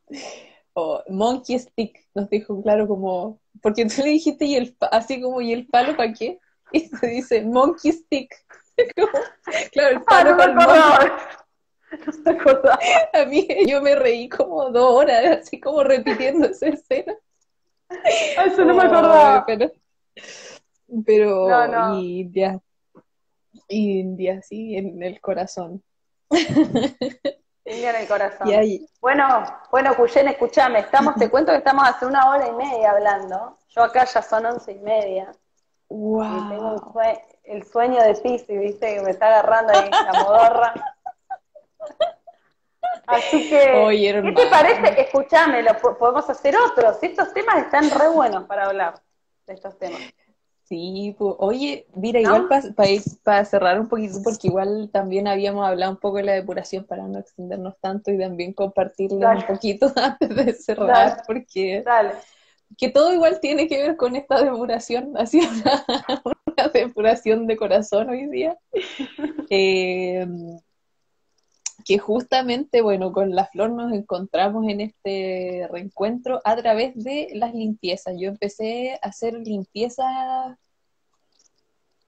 oh, Monkey Stick nos dijo claro como porque tú le dijiste, y el, así como, ¿y el palo para qué? Y se dice, monkey stick. [LAUGHS] claro, el palo ah, no para [LAUGHS] A mí yo me reí como dos horas, así como repitiendo esa escena. Ah, eso no me acordaba. Pero, pero India, India, sí, en el corazón. en el corazón. Bueno, bueno, Cuyen, escúchame, estamos, te cuento que estamos hace una hora y media hablando. Yo acá ya son once y media. Wow. Y tengo el sueño de Pisi, viste, que me está agarrando ahí la modorra. Así que, ¿qué te parece? Escúchame, lo, podemos hacer otros. Estos temas están re buenos para hablar de estos temas. Sí, pues, oye, mira, igual para cerrar un poquito, porque igual también habíamos hablado un poco de la depuración para no extendernos tanto y también compartirles un poquito [LAUGHS] antes de cerrar, porque que todo igual tiene que ver con esta depuración, [LAUGHS] así una, depuración de corazón hoy día. Eh, [LAUGHS] que justamente, bueno, con la flor nos encontramos en este reencuentro a través de las limpiezas. Yo empecé a hacer limpiezas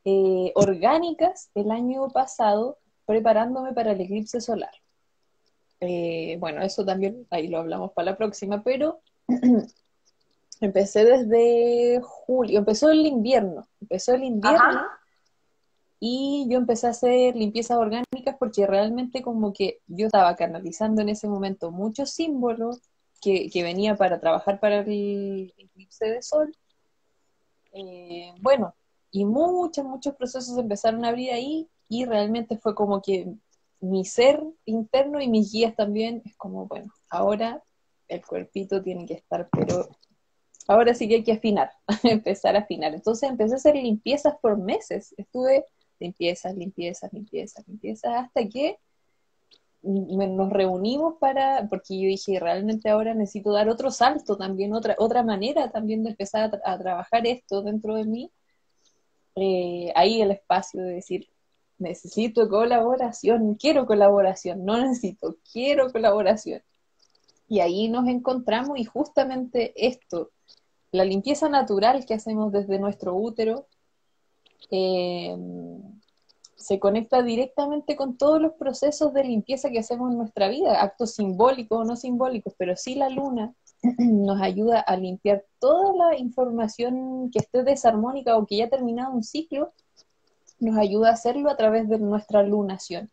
eh, orgánicas el año pasado, preparándome para el eclipse solar. Eh, bueno, eso también, ahí lo hablamos para la próxima, pero [CLEARS THROAT] empecé desde julio, empezó el invierno, empezó el invierno y yo empecé a hacer limpiezas orgánicas porque realmente como que yo estaba canalizando en ese momento muchos símbolos que, que venía para trabajar para el eclipse de sol. Eh, bueno, y muchos, muchos procesos empezaron a abrir ahí y realmente fue como que mi ser interno y mis guías también es como, bueno, ahora el cuerpito tiene que estar, pero ahora sí que hay que afinar, [LAUGHS] empezar a afinar. Entonces empecé a hacer limpiezas por meses, estuve limpiezas, limpiezas, limpiezas, limpiezas, hasta que nos reunimos para, porque yo dije, realmente ahora necesito dar otro salto también, otra, otra manera también de empezar a, trabajar esto dentro de mí. Eh, ahí el espacio de decir, necesito colaboración, quiero colaboración, no necesito, quiero colaboración. Y ahí nos encontramos y justamente esto, la limpieza natural que hacemos desde nuestro útero, eh, se conecta directamente con todos los procesos de limpieza que hacemos en nuestra vida, actos simbólicos o no simbólicos, pero sí la luna [CLEARS THROAT] nos ayuda a limpiar toda la información que esté desarmónica o que ya ha terminado un ciclo, nos ayuda a hacerlo a través de nuestra lunación.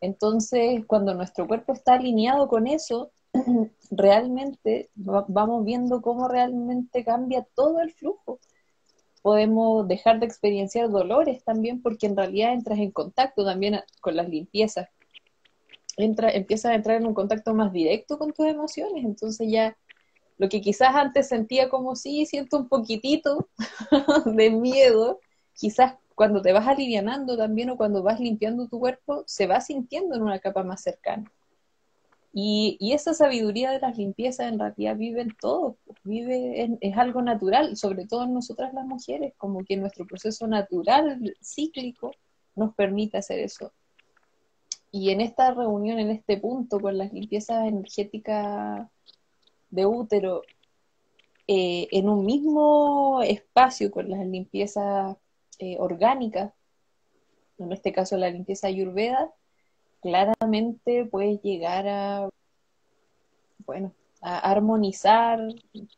Entonces, cuando nuestro cuerpo está alineado con eso, [CLEARS THROAT] realmente vamos viendo cómo realmente cambia todo el flujo podemos dejar de experienciar dolores también porque en realidad entras en contacto también con las limpiezas. Entra, empiezas a entrar en un contacto más directo con tus emociones, entonces ya lo que quizás antes sentía como sí, siento un poquitito [LAUGHS] de miedo, quizás cuando te vas alivianando también o cuando vas limpiando tu cuerpo, se va sintiendo en una capa más cercana. Y, esa sabiduría de las limpiezas en realidad vive en todos, pues, vive es algo natural, sobre todo en nosotras las mujeres, como que nuestro proceso natural, cíclico, nos permite hacer eso. Y en esta reunión, en este punto, con las limpiezas energéticas de útero, eh, en un mismo espacio con las limpiezas eh, orgánicas, en este caso la limpieza ayurveda, claramente puedes llegar a, bueno, a armonizar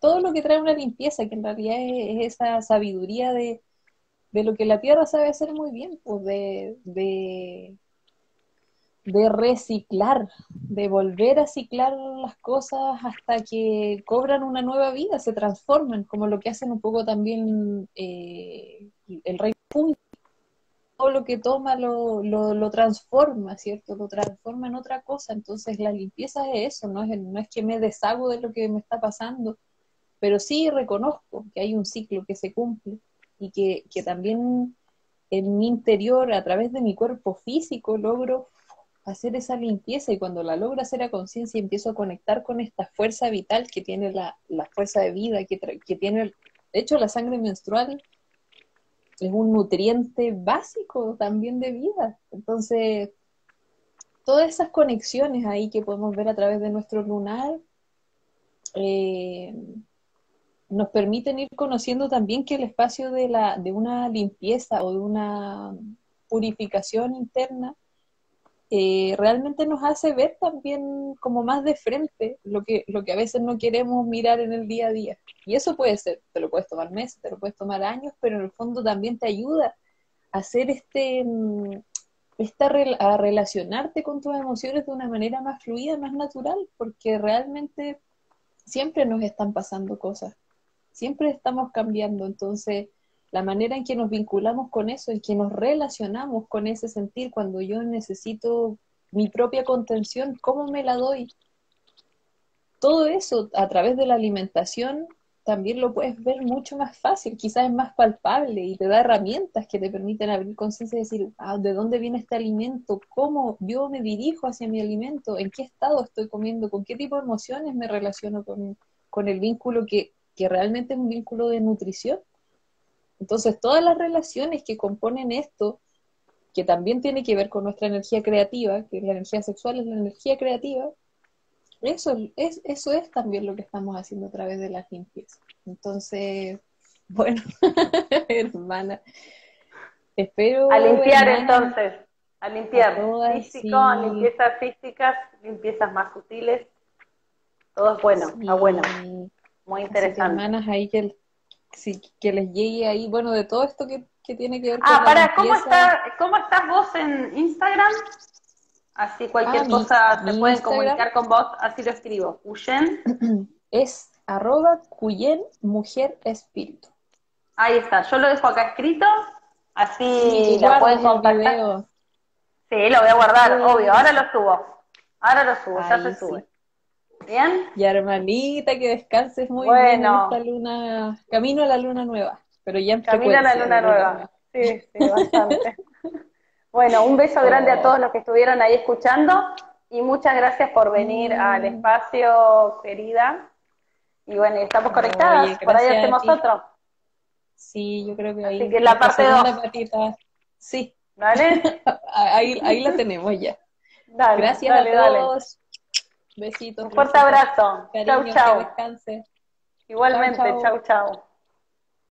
todo lo que trae una limpieza, que en realidad es, esa sabiduría de, lo que la tierra sabe hacer muy bien, pues de, de, de, reciclar, de volver a ciclar las cosas hasta que cobran una nueva vida, se transforman, como lo que hacen un poco también eh, el rey todo lo que toma lo, lo, transforma, ¿cierto? Lo transforma en otra cosa. Entonces la limpieza es eso, no es, no es que me deshago de lo que me está pasando, pero sí reconozco que hay un ciclo que se cumple y que, que también en mi interior, a través de mi cuerpo físico, logro hacer esa limpieza y cuando la logro hacer a conciencia empiezo a conectar con esta fuerza vital que tiene la, la fuerza de vida, que, que tiene, de hecho la sangre menstrual es un nutriente básico también de vida. Entonces, todas esas conexiones ahí que podemos ver a través de nuestro lunar eh, nos permiten ir conociendo también que el espacio de, la, de una limpieza o de una purificación interna eh, realmente nos hace ver también como más de frente lo que, lo que a veces no queremos mirar en el día a día. Y eso puede ser, te lo puedes tomar meses, te lo puedes tomar años, pero en el fondo también te ayuda a hacer este, mm, a relacionarte con tus emociones de una manera más fluida, más natural, porque realmente siempre nos están pasando cosas, siempre estamos cambiando, entonces la manera en que nos vinculamos con eso, en que nos relacionamos con ese sentir cuando yo necesito mi propia contención, ¿cómo me la doy? Todo eso a través de la alimentación también lo puedes ver mucho más fácil, quizás es más palpable y te da herramientas que te permiten abrir conciencia y decir, ah, ¿de dónde viene este alimento? ¿Cómo yo me dirijo hacia mi alimento? ¿En qué estado estoy comiendo? ¿Con qué tipo de emociones me relaciono con, con el vínculo que, que realmente es un vínculo de nutrición? Entonces, todas las relaciones que componen esto, que también tiene que ver con nuestra energía creativa, que la energía sexual es la energía creativa, eso es, eso es también lo que estamos haciendo a través de las limpiezas. Entonces, [LAUGHS] bueno, hermana, espero... A limpiar entonces, a limpiar. Físico, limpiezas físicas, limpiezas más sutiles, todo es bueno, está bueno. Muy interesante. hermanas ahí que sí, que les llegue ahí, bueno, de todo esto que, tiene que ver con. Ah, para, ¿cómo, está, ¿cómo estás vos en Instagram? Así cualquier ah, cosa te pueden comunicar con vos, así lo escribo. Cuyen. [CLEARS THROAT] Es arroba Cuyen Mujer Espíritu. Ahí está, yo lo dejo acá escrito, así lo pueden contactar. Sí, lo voy a guardar, obvio, ahora lo subo. Ahora lo subo, ya se sube. ¿Bien? Y hermanita, que descanses muy bien en esta luna, camino a la luna nueva, pero ya en Camino a la luna nueva, sí, sí, bastante. [LAUGHS] bueno, un beso grande a todos los que estuvieron ahí escuchando y muchas gracias por venir mm. al espacio, querida. Y bueno, estamos conectadas, por ahí hacemos otro. Sí, yo creo que ahí. Así que la parte 2. Sí. ¿Vale? [LAUGHS] ahí, ahí la tenemos ya. Dale, Gracias a todos. Besitos. Un fuerte abrazo. chau, chau. Igualmente, chau, chau.